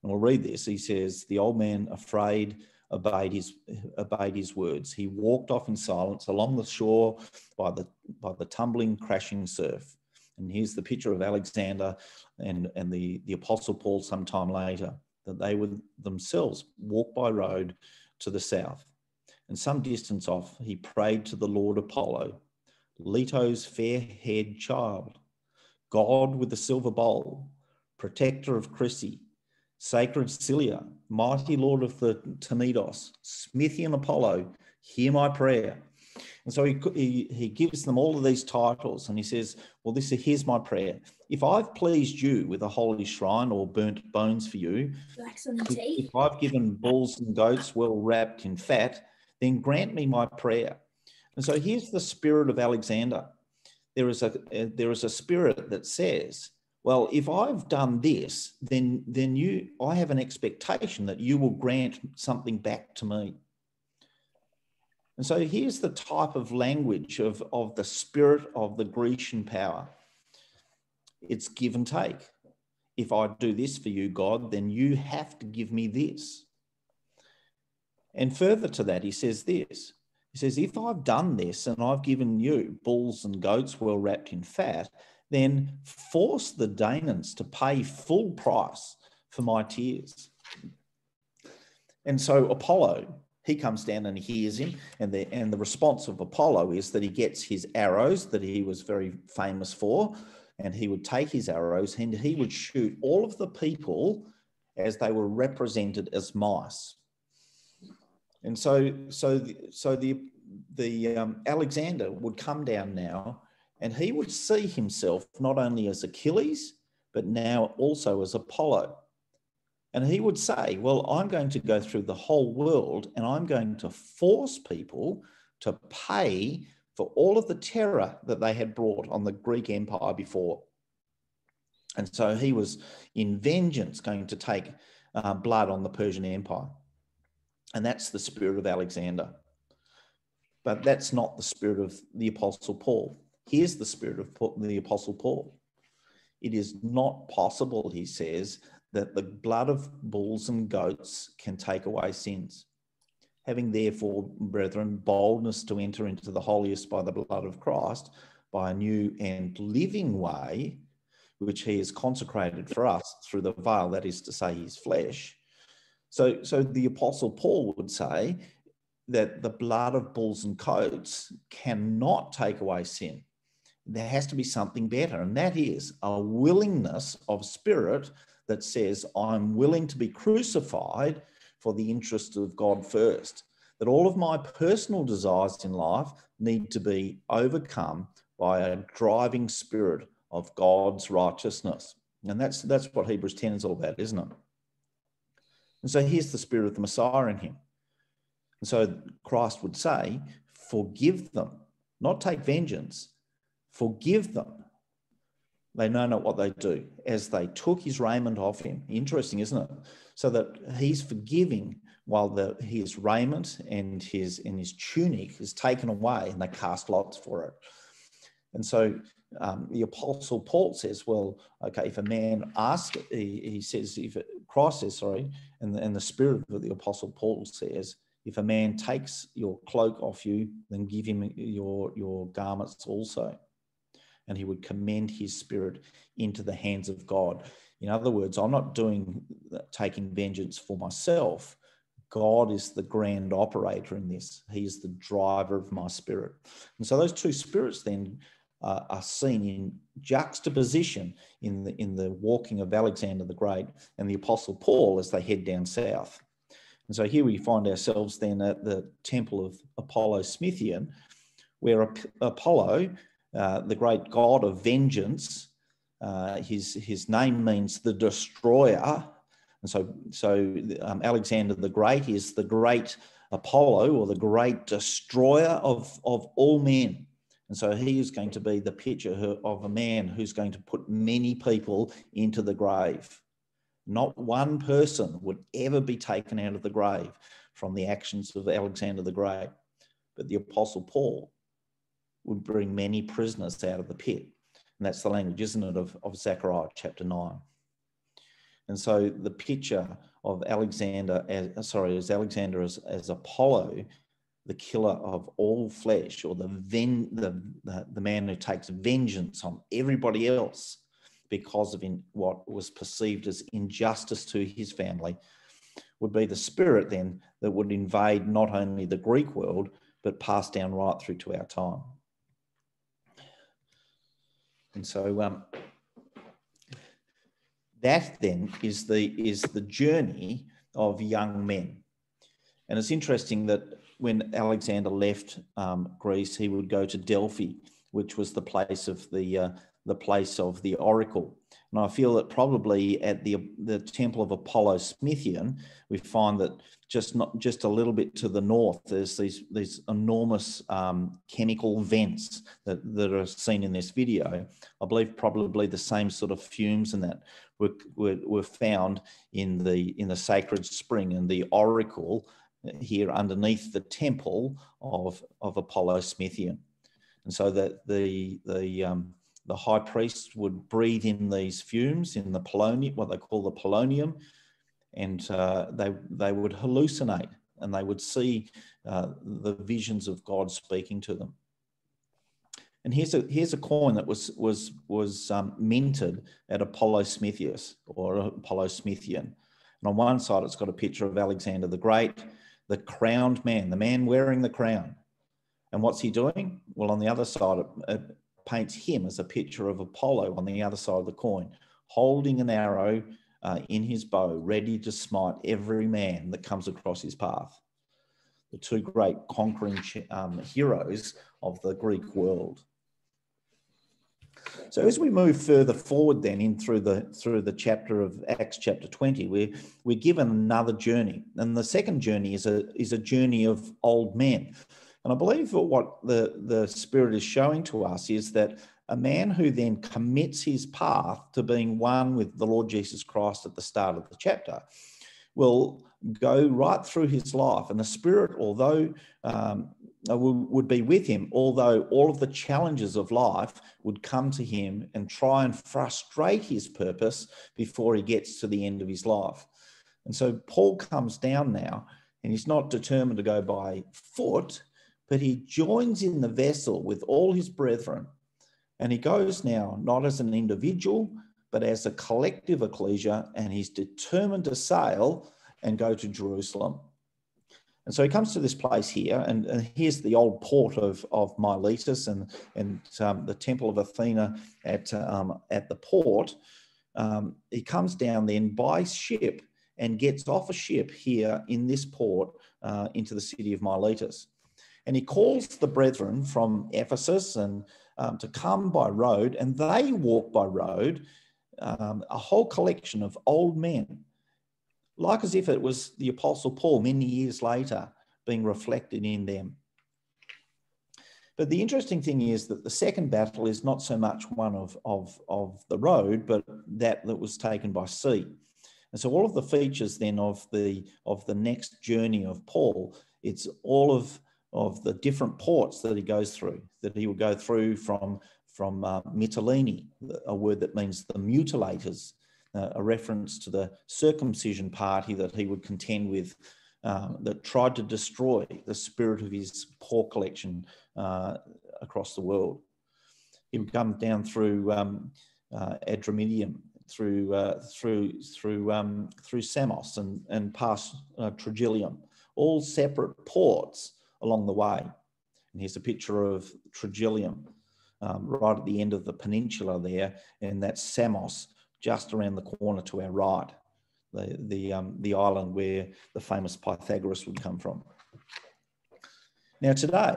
And we'll read this. He says, The old man, afraid, obeyed his, obeyed his words. He walked off in silence along the shore by the, by the tumbling, crashing surf. And here's the picture of Alexander and, and the, the Apostle Paul sometime later, that they would themselves walk by road to the south. And some distance off, he prayed to the Lord Apollo, Leto's fair haired child, God with the silver bowl, protector of Chryse, sacred Cilla, mighty Lord of the Tenedos, Sminthian Apollo, hear my prayer. And so he, he, he gives them all of these titles and he says, Well, this is here's my prayer. If I've pleased you with a holy shrine or burnt bones for you, if, if I've given bulls and goats well wrapped in fat, then grant me my prayer. And so here's the spirit of Alexander. There is a uh, there is a spirit that says, well, if I've done this, then then you I have an expectation that you will grant something back to me. And so here's the type of language of, of the spirit of the Grecian power. It's give and take. If I do this for you, God, then you have to give me this. And further to that, he says this He says, If I've done this and I've given you bulls and goats well wrapped in fat, then force the Danaans to pay full price for my tears. And so Apollo, he comes down and hears him, and the and the response of Apollo is that he gets his arrows that he was very famous for, and he would take his arrows and he would shoot all of the people as they were represented as mice. And so so the, so the the um, Alexander would come down now, and he would see himself not only as Achilles but now also as Apollo. And he would say, Well, I'm going to go through the whole world and I'm going to force people to pay for all of the terror that they had brought on the Greek Empire before. And so he was in vengeance going to take uh, blood on the Persian Empire. And that's the spirit of Alexander. But that's not the spirit of the Apostle Paul. Here's the spirit of the Apostle Paul. It is not possible, he says, that the blood of bulls and goats can take away sins. Having therefore, brethren, boldness to enter into the holiest by the blood of Christ, by a new and living way, which he has consecrated for us through the veil, that is to say, his flesh. So, so the Apostle Paul would say that the blood of bulls and goats cannot take away sin. There has to be something better, and that is a willingness of spirit that says, I'm willing to be crucified for the interest of God first. That all of my personal desires in life need to be overcome by a driving spirit of God's righteousness. And that's, that's what Hebrews 10 is all about, isn't it? And so here's the spirit of the Messiah in him. And so Christ would say, Forgive them, not take vengeance, forgive them they know not what they do as they took his raiment off him. Interesting, isn't it? So that he's forgiving while the, his raiment and his and his tunic is taken away and they cast lots for it. And so um, the apostle Paul says, well, okay, if a man asks, he, he says, if it, Christ says, sorry, and the, and the spirit of the apostle Paul says, if a man takes your cloak off you, then give him your, your garments also and he would commend his spirit into the hands of God. In other words, I'm not doing taking vengeance for myself. God is the grand operator in this. He is the driver of my spirit. And so those two spirits then uh, are seen in juxtaposition in the, in the walking of Alexander the Great and the Apostle Paul as they head down south. And so here we find ourselves then at the temple of Apollo Sminthian, where Apollo uh, the great god of vengeance. Uh, his, his name means the destroyer. And so, so um, Alexander the Great is the great Apollo or the great destroyer of, of all men. And so he is going to be the picture of a man who's going to put many people into the grave. Not one person would ever be taken out of the grave from the actions of Alexander the Great. But the Apostle Paul would bring many prisoners out of the pit. And that's the language, isn't it, of, of Zechariah chapter 9. And so the picture of Alexander, as, sorry, as Alexander as, as Apollo the killer of all flesh, or the, ven- the, the, the man who takes vengeance on everybody else because of in, what was perceived as injustice to his family, would be the spirit then that would invade not only the Greek world, but pass down right through to our time. And so um, that then is the is the journey of young men. And it's interesting that when Alexander left um, Greece, he would go to Delphi, which was the place of the uh, the place of the oracle. And I feel that probably at the the temple of Apollo Sminthian, we find that just not just a little bit to the north, there's these these enormous um, chemical vents that, that are seen in this video. I believe probably the same sort of fumes and that were, were, were found in the in the sacred spring and the oracle here underneath the temple of of Apollo Sminthian. And so that the the um, the high priest would breathe in these fumes in the polonium, what they call the polonium, and uh, they they would hallucinate and they would see uh, the visions of God speaking to them. And here's a here's a coin that was was was um, minted at Apollo Smintheus or Apollo Sminthian. And on one side, it's got a picture of Alexander the Great, the crowned man, the man wearing the crown. And what's he doing? Well, on the other side, it, it paints him as a picture of Apollo on the other side of the coin, holding an arrow uh, in his bow, ready to smite every man that comes across his path. The two great conquering um, heroes of the Greek world. So as we move further forward then in through the through the chapter of Acts chapter 20, we're we're given another journey. And the second journey is a is a journey of old men. And I believe that what the, the Spirit is showing to us is that a man who then commits his path to being one with the Lord Jesus Christ at the start of the chapter will go right through his life. And the Spirit, although um, would be with him, although all of the challenges of life would come to him and try and frustrate his purpose before he gets to the end of his life. And so Paul comes down now, and he's not determined to go by foot, but he joins in the vessel with all his brethren. And he goes now not as an individual, but as a collective ecclesia, and he's determined to sail and go to Jerusalem. And so he comes to this place here, and, and here's the old port of, of Miletus and, and um, the temple of Athena at, um, at the port. Um, he comes down then by ship and gets off a ship here in this port uh, into the city of Miletus. And he calls the brethren from Ephesus and um, to come by road, and they walk by road, um, a whole collection of old men, like as if it was the Apostle Paul many years later being reflected in them. But the interesting thing is that the second battle is not so much one of, of, of the road, but that that was taken by sea. And so all of the features then of the of the next journey of Paul, it's all of of the different ports that he goes through, that he will go through from, from uh, Mytilene, a word that means the mutilators, uh, a reference to the circumcision party that he would contend with uh, that tried to destroy the spirit of his poor collection uh, across the world. He would come down through um, uh, Adramyttium, through uh, through through um, through Samos and and past uh, Trogyllium, all separate ports along the way. And here's a picture of Trogyllium um, right at the end of the peninsula there, and that's Samos just around the corner to our right, the, the, um, the island where the famous Pythagoras would come from. Now today,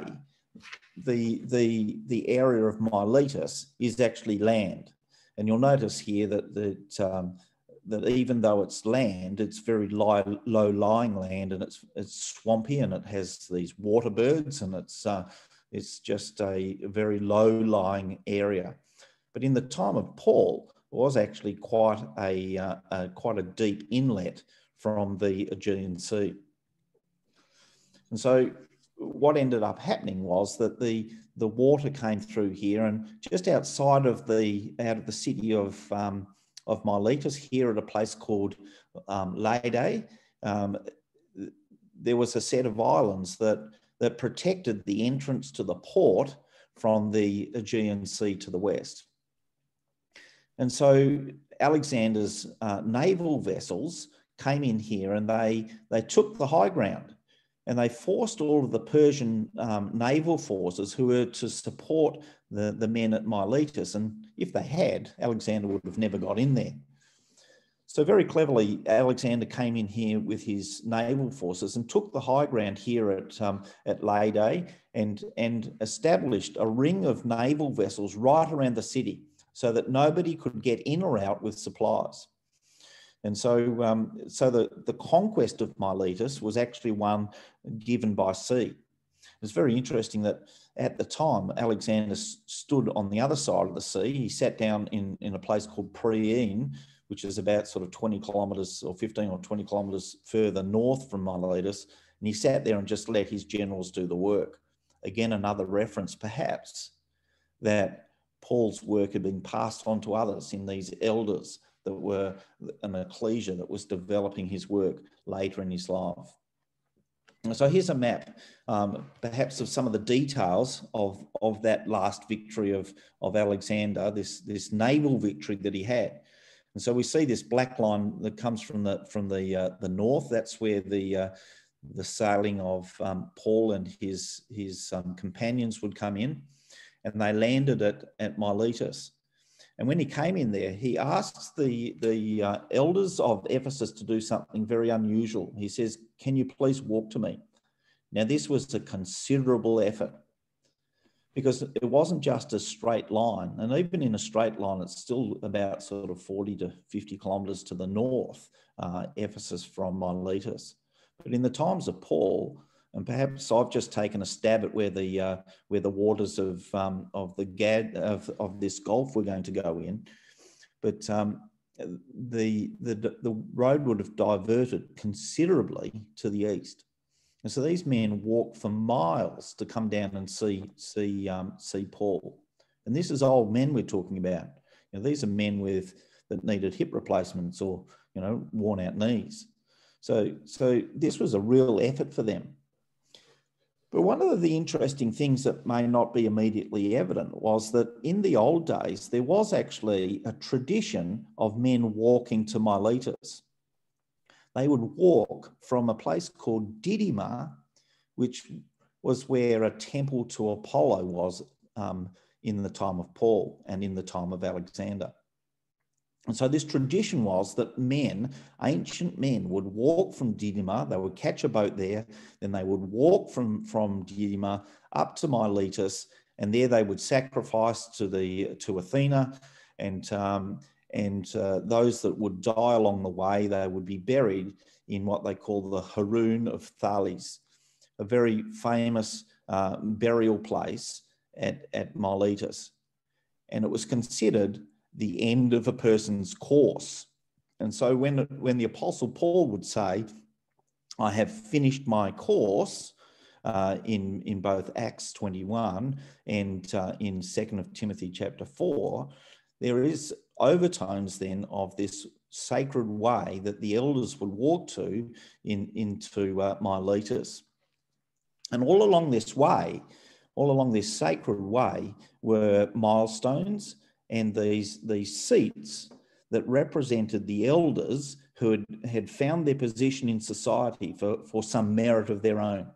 the, the, the area of Miletus is actually land. And you'll notice here that, that um, that even though it's land, it's very low, low lying land and it's it's swampy and it has these water birds and it's uh, it's just a very low lying area. But in the time of Paul, it was actually quite a, uh, a quite a deep inlet from the Aegean Sea. And so what ended up happening was that the the water came through here and just outside of the out of the city of um, of Miletus here at a place called um, Lade. Um, there was a set of islands that that protected the entrance to the port from the Aegean Sea to the west. And so Alexander's uh, naval vessels came in here and they, they took the high ground and they forced all of the Persian um, naval forces who were to support the, the men at Miletus. And if they had, Alexander would have never got in there. So very cleverly, Alexander came in here with his naval forces and took the high ground here at, um, at Lade and, and established a ring of naval vessels right around the city so that nobody could get in or out with supplies. And so, um, so the, the conquest of Miletus was actually one given by sea. It's very interesting that at the time, Alexander stood on the other side of the sea. He sat down in, in a place called Priene, which is about sort of 20 kilometres or 15 or 20 kilometres further north from Miletus. And he sat there and just let his generals do the work. Again, another reference perhaps that Paul's work had been passed on to others in these elders that were an ecclesia that was developing his work later in his life. So here's a map, um, perhaps of some of the details of, of that last victory of, of Alexander, this, this naval victory that he had. And so we see this black line that comes from the from the uh, the north. That's where the uh, the sailing of um, Paul and his his um, companions would come in, and they landed at at Miletus. And when he came in there, he asks the the uh, elders of Ephesus to do something very unusual. He says, "Can you please walk to me?" Now this was a considerable effort because it wasn't just a straight line. And even in a straight line, it's still about sort of 40 to 50 kilometres to the north, uh, Ephesus from Miletus. But in the times of Paul, and perhaps I've just taken a stab at where the uh, where the waters of um, of the Gad of, of this Gulf were going to go in, but um, the, the the road would have diverted considerably to the east. And so these men walk for miles to come down and see, see, um, see Paul. And this is old men we're talking about. You know, these are men with that needed hip replacements or you know worn out knees. So, so this was a real effort for them. But one of the interesting things that may not be immediately evident was that in the old days, there was actually a tradition of men walking to Miletus they would walk from a place called Didyma, which was where a temple to Apollo was um, in the time of Paul and in the time of Alexander. And so this tradition was that men, ancient men, would walk from Didyma, they would catch a boat there, then they would walk from, from Didyma up to Miletus, and there they would sacrifice to the to Athena, and um, and uh, those that would die along the way, they would be buried in what they call the Heroon of Thales, a very famous uh, burial place at, at Miletus. And it was considered the end of a person's course. And so when, when the Apostle Paul would say, I have finished my course, uh, in, in both Acts 21 and uh, in 2nd of Timothy chapter 4, there is overtones then of this sacred way that the elders would walk to in, into uh, Miletus. And all along this way, all along this sacred way, were milestones and these, these seats that represented the elders who had, had found their position in society for, for some merit of their own.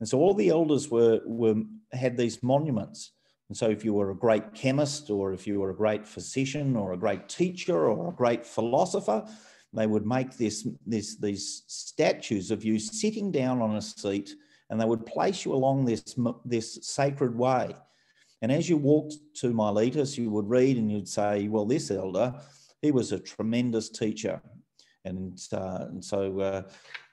And so all the elders were, were had these monuments and so, if you were a great chemist, or if you were a great physician, or a great teacher, or a great philosopher, they would make this, this, these statues of you sitting down on a seat, and they would place you along this, this sacred way. And as you walked to Miletus, you would read and you'd say, Well, this elder, he was a tremendous teacher. And, uh, and so, uh,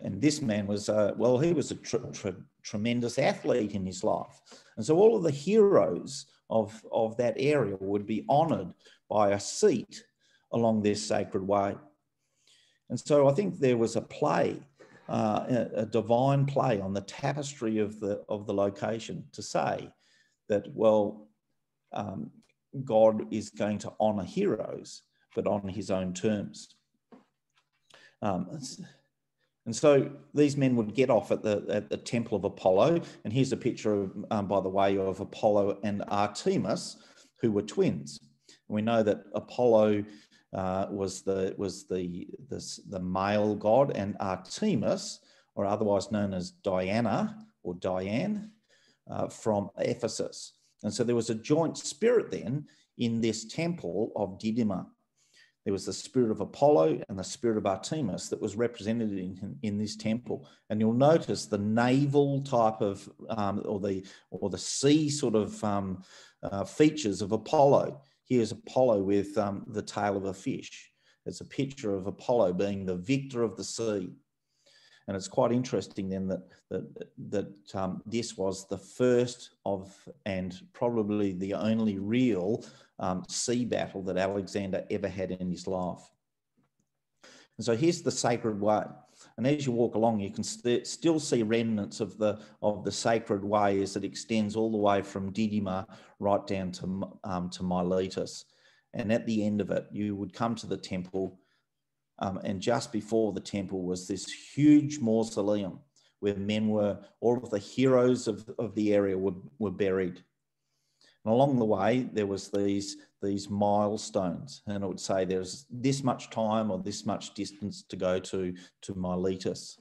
and this man was, uh, well, he was a tr- tr- tremendous athlete in his life. And so all of the heroes of, of that area would be honored by a seat along this sacred way. And so I think there was a play, uh, a, a divine play on the tapestry of the, of the location to say that, well, um, God is going to honor heroes, but on his own terms. Um, And so these men would get off at the, at the temple of Apollo. And here's a picture, of, um, by the way, of Apollo and Artemis, who were twins. We know that Apollo uh, was the was the, the the male god, and Artemis, or otherwise known as Diana or Diane, uh, from Ephesus. And so there was a joint spirit then in this temple of Didyma. There was the spirit of Apollo and the spirit of Artemis that was represented in, in this temple. And you'll notice the naval type of, um, or the or the sea sort of um, uh, features of Apollo. Here's Apollo with um, the tail of a fish. It's a picture of Apollo being the victor of the sea. And it's quite interesting then that that, that um, this was the first of and probably the only real um, sea battle that Alexander ever had in his life. And so here's the sacred way. And as you walk along, you can st still see remnants of the of the sacred way as it extends all the way from Didyma right down to um, to Miletus. And at the end of it, you would come to the temple, um, and just before the temple was this huge mausoleum where men were, all of the heroes of, of the area were, were buried. And along the way, there was these, these milestones, and it would say there's this much time or this much distance to go to, to Miletus.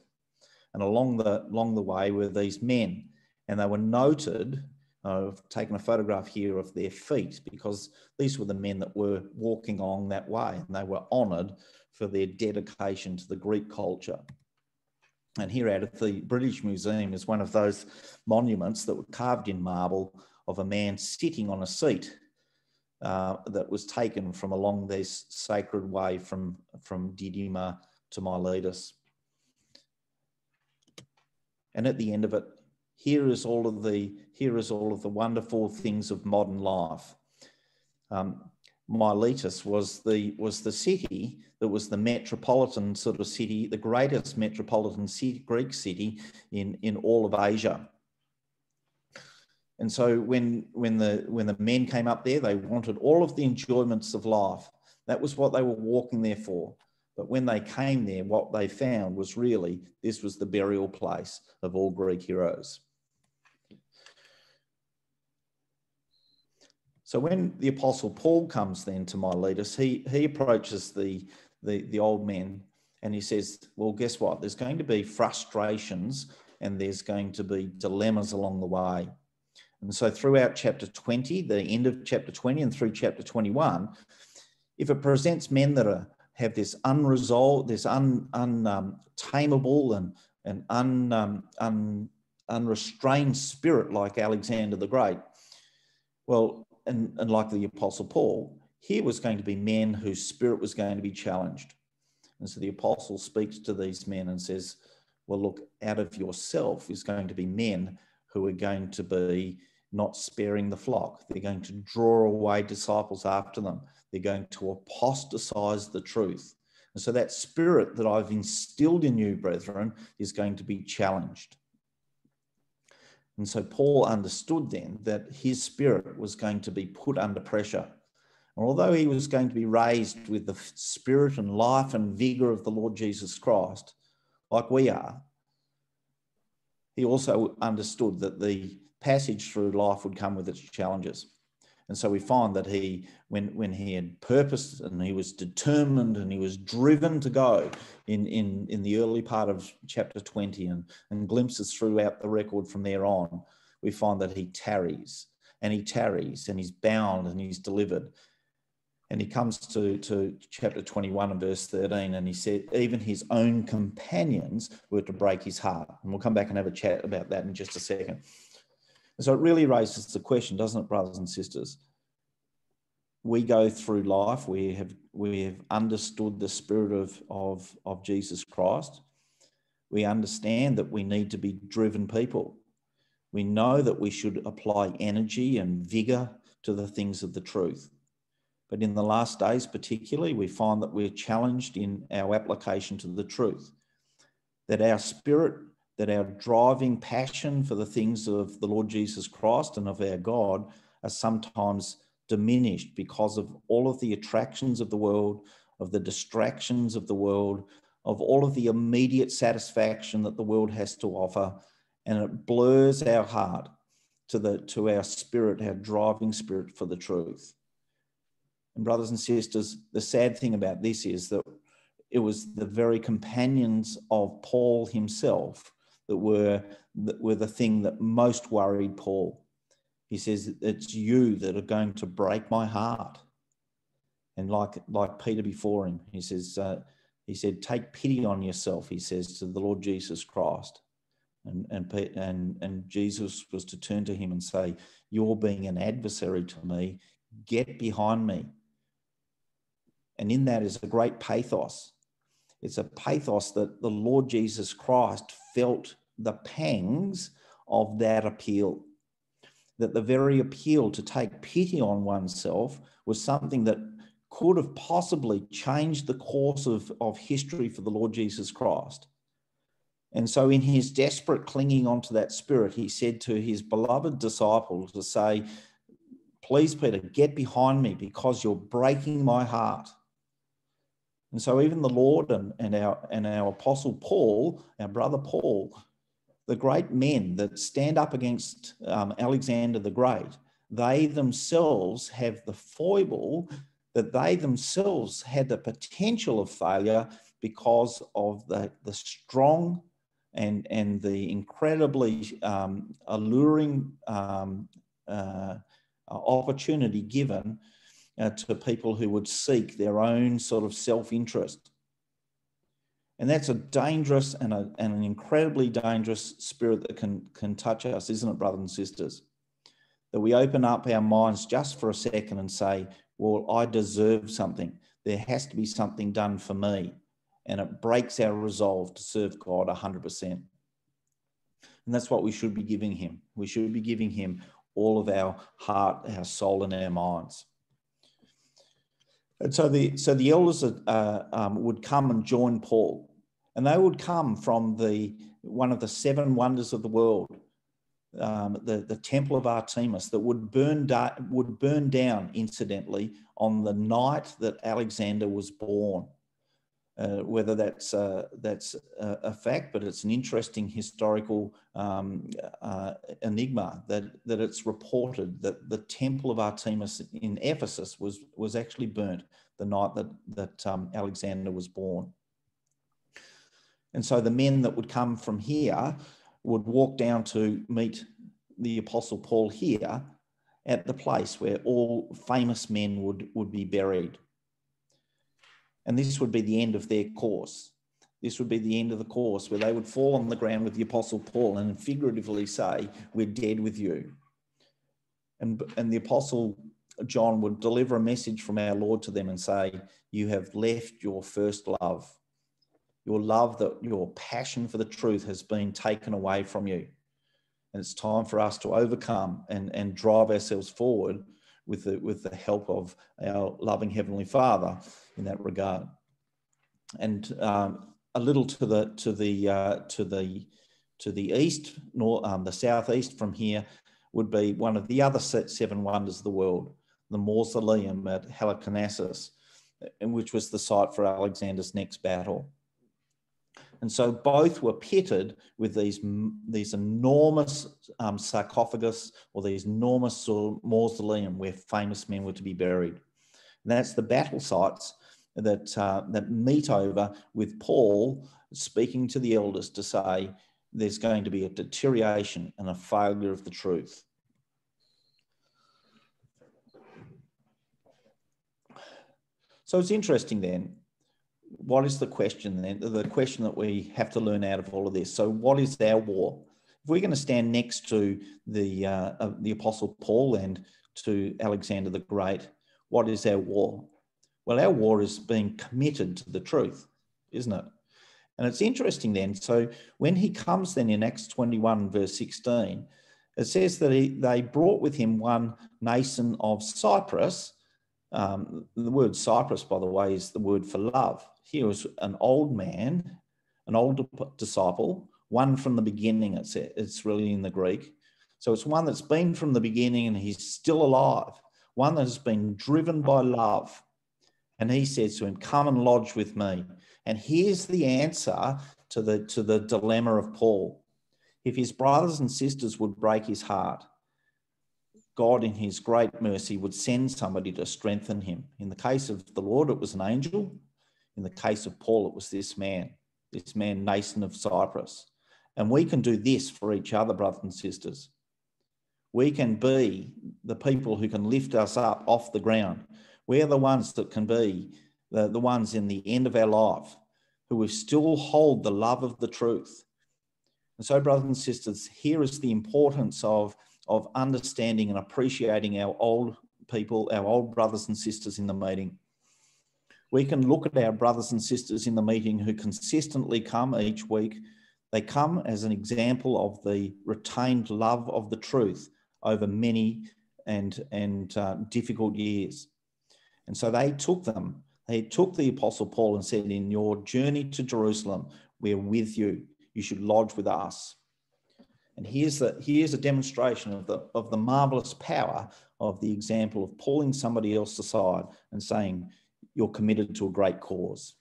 And along the, along the way were these men, and they were noted. I've taken a photograph here of their feet because these were the men that were walking along that way, and they were honoured for their dedication to the Greek culture. And here out of the British Museum is one of those monuments that were carved in marble of a man sitting on a seat uh, that was taken from along this sacred way from, from Didyma to Miletus. And at the end of it, here is all of the here is all of the wonderful things of modern life. Um, Miletus was the was the city that was the metropolitan sort of city, the greatest metropolitan city, Greek city in in all of Asia. And so when, when, the, when the men came up there, they wanted all of the enjoyments of life. That was what they were walking there for. But when they came there, what they found was really this was the burial place of all Greek heroes. So when the Apostle Paul comes then to Miletus, he, he approaches the, the, the old men and he says, Well, guess what? There's going to be frustrations and there's going to be dilemmas along the way. And so throughout chapter 20, the end of chapter 20 and through chapter 21, if it presents men that are, have this unresolved, this un, um, and, and un, um, un, unrestrained spirit like Alexander the Great, well, and, and like the Apostle Paul, here was going to be men whose spirit was going to be challenged. And so the apostle speaks to these men and says, Well, look, out of yourself is going to be men who are going to be not sparing the flock. They're going to draw away disciples after them. They're going to apostatize the truth. And so that spirit that I've instilled in you, brethren, is going to be challenged. And so Paul understood then that his spirit was going to be put under pressure. And although he was going to be raised with the spirit and life and vigor of the Lord Jesus Christ, like we are, he also understood that the passage through life would come with its challenges. And so we find that he, when, when he had purpose and he was determined and he was driven to go in, in, in the early part of chapter 20 and, and glimpses throughout the record from there on, we find that he tarries and he tarries and he's bound and he's delivered. And he comes to, to chapter 21 and verse 13, and he said, even his own companions were to break his heart. And we'll come back and have a chat about that in just a second. And so it really raises the question, doesn't it, brothers and sisters? We go through life, we have we have understood the spirit of, of, of Jesus Christ. We understand that we need to be driven people. We know that we should apply energy and vigor to the things of the truth. But in the last days, particularly, we find that we're challenged in our application to the truth, that our spirit that our driving passion for the things of the Lord Jesus Christ and of our God are sometimes diminished because of all of the attractions of the world, of the distractions of the world, of all of the immediate satisfaction that the world has to offer, and it blurs our heart to the to our spirit, our driving spirit for the truth. And brothers and sisters, the sad thing about this is that it was the very companions of Paul himself that were that were the thing that most worried Paul. He says, "It's you that are going to break my heart." And like like Peter before him, he says, uh, he said, "Take pity on yourself." He says to the Lord Jesus Christ, and and and and Jesus was to turn to him and say, "You're being an adversary to me. Get behind me." And in that is a great pathos. It's a pathos that the Lord Jesus Christ felt the pangs of that appeal. That the very appeal to take pity on oneself was something that could have possibly changed the course of, of history for the Lord Jesus Christ. And so, in his desperate clinging onto that spirit, he said to his beloved disciple to say, Please, Peter, get behind me because you're breaking my heart. And so even the Lord and, and, our, and our apostle Paul, our brother Paul, the great men that stand up against um, Alexander the Great, they themselves have the foible that they themselves had the potential of failure because of the, the strong and, and the incredibly um, alluring um, uh, opportunity given uh, to people who would seek their own sort of self interest. And that's a dangerous and, a, and an incredibly dangerous spirit that can, can touch us, isn't it, brothers and sisters? That we open up our minds just for a second and say, well, I deserve something. There has to be something done for me. And it breaks our resolve to serve God 100%. And that's what we should be giving Him. We should be giving Him all of our heart, our soul, and our minds. And so the so the elders uh, um, would come and join Paul, and they would come from the one of the seven wonders of the world, um, the the temple of Artemis that would burn da- would burn down incidentally on the night that Alexander was born. Uh, whether that's uh, that's a, a, fact, but it's an interesting historical um, uh, enigma that that it's reported that the temple of Artemis in Ephesus was was actually burnt the night that that um, Alexander was born. And so the men that would come from here would walk down to meet the Apostle Paul here at the place where all famous men would, would be buried. And this would be the end of their course. This would be the end of the course where they would fall on the ground with the Apostle Paul and figuratively say, We're dead with you. And, and the Apostle John would deliver a message from our Lord to them and say, You have left your first love. Your love, that your passion for the truth has been taken away from you. And it's time for us to overcome and, and drive ourselves forward with the, with the help of our loving Heavenly Father in that regard. And um, a little to the to the uh, to the to the east, nor um, the southeast from here, would be one of the other seven wonders of the world, the mausoleum at Halicarnassus, which was the site for Alexander's next battle. And so both were pitted with these, these enormous um, sarcophagus or these enormous mausoleum where famous men were to be buried. And that's the battle sites that, uh, that meet over with Paul speaking to the elders to say there's going to be a deterioration and a failure of the truth. So it's interesting then what is the question then? The question that we have to learn out of all of this. So, what is our war? If we're going to stand next to the uh, uh, the Apostle Paul and to Alexander the Great, what is our war? Well, our war is being committed to the truth, isn't it? And it's interesting then. So, when he comes then in Acts 21, verse 16, it says that he, they brought with him one Mnason of Cyprus. Um, the word Cyprus, by the way, is the word for love. He was an old man, an old disciple, one from the beginning, it's, it's really in the Greek. So it's one that's been from the beginning and he's still alive, one that has been driven by love. And he says to him, Come and lodge with me. And here's the answer to the, to the dilemma of Paul. If his brothers and sisters would break his heart, God, in his great mercy, would send somebody to strengthen him. In the case of the Lord, it was an angel. In the case of Paul, it was this man, this man, Mnason of Cyprus. And we can do this for each other, brothers and sisters. We can be the people who can lift us up off the ground. We're the ones that can be the, the ones in the end of our life who will still hold the love of the truth. And so, brothers and sisters, here is the importance of, of understanding and appreciating our old people, our old brothers and sisters in the meeting. We can look at our brothers and sisters in the meeting who consistently come each week. They come as an example of the retained love of the truth over many and, and uh, difficult years. And so they took them They took the Apostle Paul and said, In your journey to Jerusalem, we're with you. You should lodge with us. And here's, the, here's a demonstration of the, of the marvelous power of the example of pulling somebody else aside and saying, You're committed to a great cause.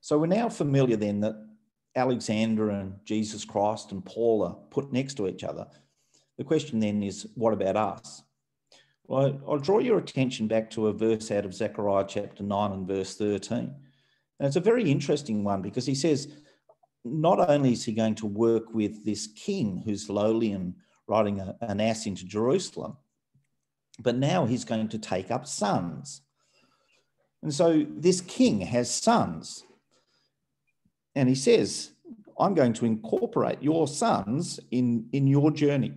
So we're now familiar then that Alexander and Jesus Christ and Paul are put next to each other. The question then is, what about us? Well, I'll draw your attention back to a verse out of Zechariah chapter 9 and verse 13. And it's a very interesting one because he says, not only is he going to work with this king who's lowly and riding a, an ass into Jerusalem, but now he's going to take up sons. And so this king has sons. And he says, I'm going to incorporate your sons in, in your journey.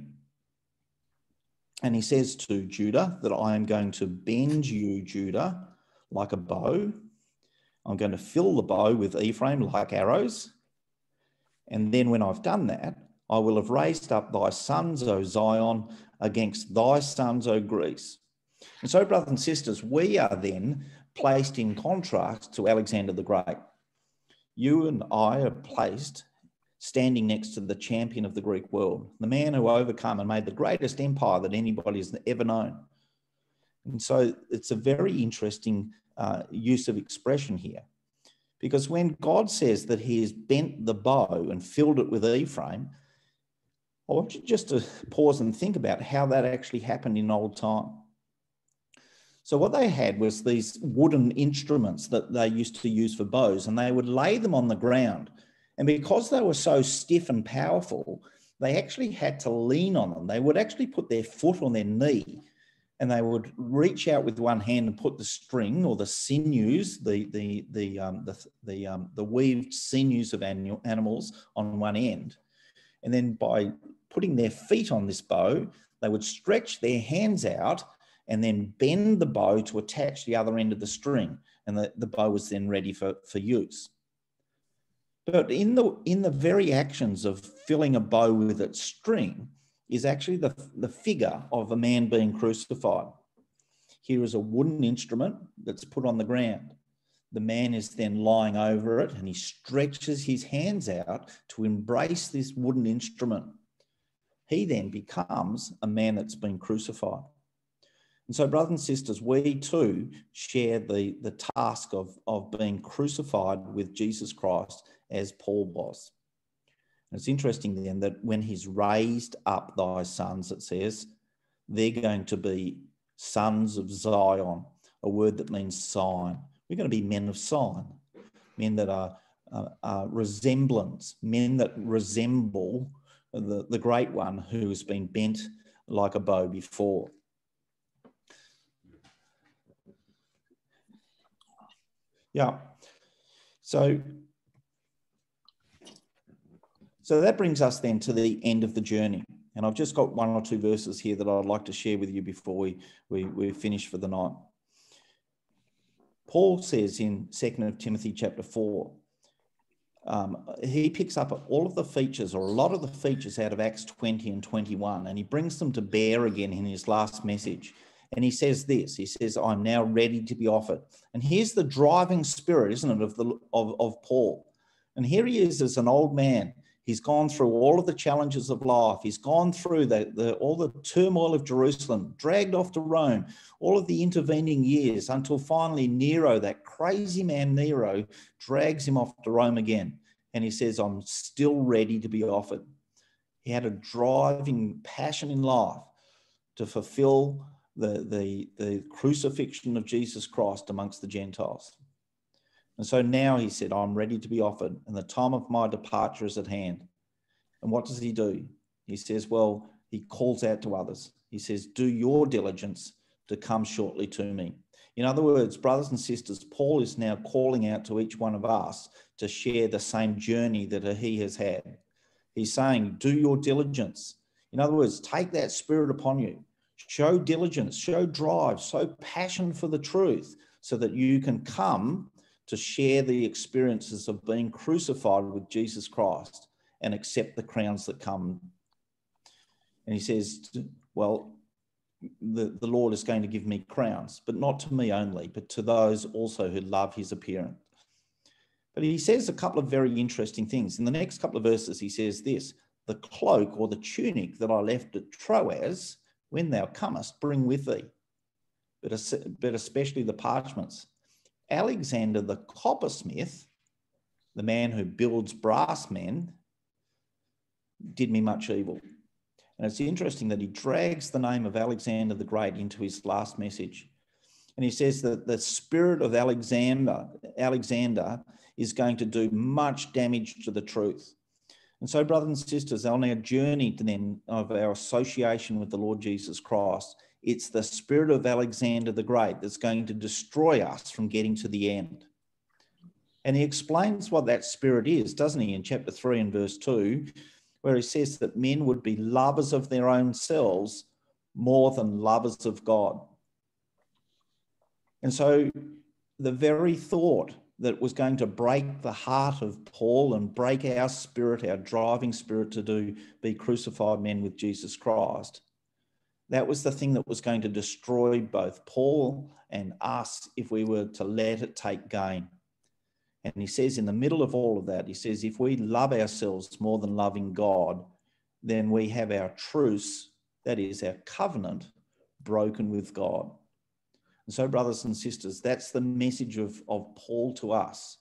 And he says to Judah that I am going to bend you, Judah, like a bow. I'm going to fill the bow with Ephraim like arrows. And then when I've done that, I will have raised up thy sons, O Zion, against thy sons, O Greece. And so, brothers and sisters, we are then placed in contrast to Alexander the Great. You and I are placed standing next to the champion of the Greek world, the man who overcome and made the greatest empire that anybody has ever known. And so it's a very interesting uh, use of expression here. Because when God says that he has bent the bow and filled it with Ephraim, I want you just to pause and think about how that actually happened in old time. So, what they had was these wooden instruments that they used to use for bows, and they would lay them on the ground and because they were so stiff and powerful, they actually had to lean on them. They would actually put their foot on their knee and they would reach out with one hand and put the string or the sinews, the the the um, the the, um, the weaved sinews of animals on one end, and then by putting their feet on this bow, they would stretch their hands out and then bend the bow to attach the other end of the string, and the, the bow was then ready for for use. But in the in the very actions of filling a bow with its string is actually the, the figure of a man being crucified. Here is a wooden instrument that's put on the ground. The man is then lying over it and he stretches his hands out to embrace this wooden instrument. He then becomes a man that's been crucified. And so, brothers and sisters, we too share the, the task of, of being crucified with Jesus Christ as Paul was. And it's interesting then that when he's raised up thy sons, it says, they're going to be sons of Zion, a word that means sign. We're going to be men of sign, men that are, uh, are resemblance, men that resemble the, the great one who has been bent like a bow before. Yeah. So so that brings us then to the end of the journey. And I've just got one or two verses here that I'd like to share with you before we, we, we finish for the night. Paul says in 2nd Timothy chapter 4, um, he picks up all of the features or a lot of the features out of Acts 20 and 21, and he brings them to bear again in his last message. And he says this he says, I'm now ready to be offered. And here's the driving spirit, isn't it, of, the, of, of Paul. And here he is as an old man He's gone through all of the challenges of life. He's gone through the, the, all the turmoil of Jerusalem, dragged off to Rome, all of the intervening years until finally Nero, that crazy man Nero, drags him off to Rome again. And he says, I'm still ready to be offered. He had a driving passion in life to fulfill the, the, the crucifixion of Jesus Christ amongst the Gentiles. And so now he said, I'm ready to be offered, and the time of my departure is at hand. And what does he do? He says, Well, he calls out to others. He says, Do your diligence to come shortly to me. In other words, brothers and sisters, Paul is now calling out to each one of us to share the same journey that he has had. He's saying, Do your diligence. In other words, take that spirit upon you. Show diligence, show drive, show passion for the truth so that you can come to share the experiences of being crucified with Jesus Christ and accept the crowns that come. And he says, Well, the, the Lord is going to give me crowns, but not to me only, but to those also who love his appearance. But he says a couple of very interesting things. In the next couple of verses, he says this the cloak or the tunic that I left at Troas, when thou comest, bring with thee, but, but especially the parchments Alexander the coppersmith, the man who builds brass men, did me much evil. And it's interesting that he drags the name of Alexander the Great into his last message. And he says that the spirit of Alexander, Alexander is going to do much damage to the truth. And so, brothers and sisters, on our journey to then of our association with the Lord Jesus Christ, it's the spirit of Alexander the Great that's going to destroy us from getting to the end. And he explains what that spirit is, doesn't he, in chapter 3 and verse 2, where he says that men would be lovers of their own selves more than lovers of God. And so the very thought that was going to break the heart of Paul and break our spirit, our driving spirit to do be crucified men with Jesus Christ, that was the thing that was going to destroy both Paul and us if we were to let it take gain. And he says, in the middle of all of that, he says, if we love ourselves more than loving God, then we have our truce, that is, our covenant, broken with God. And so, brothers and sisters, that's the message of, of Paul to us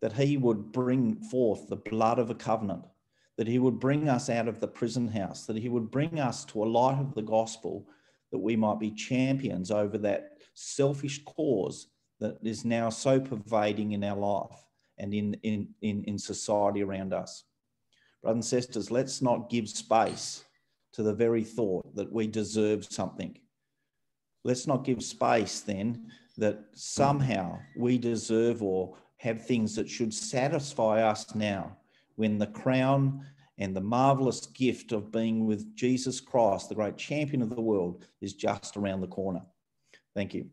that he would bring forth the blood of a covenant that he would bring us out of the prison house, that he would bring us to a light of the gospel, that we might be champions over that selfish cause that is now so pervading in our life and in, in, in, in society around us. Brothers and sisters, let's not give space to the very thought that we deserve something. Let's not give space then that somehow we deserve or have things that should satisfy us now when the crown and the marvelous gift of being with Jesus Christ, the great champion of the world, is just around the corner. Thank you.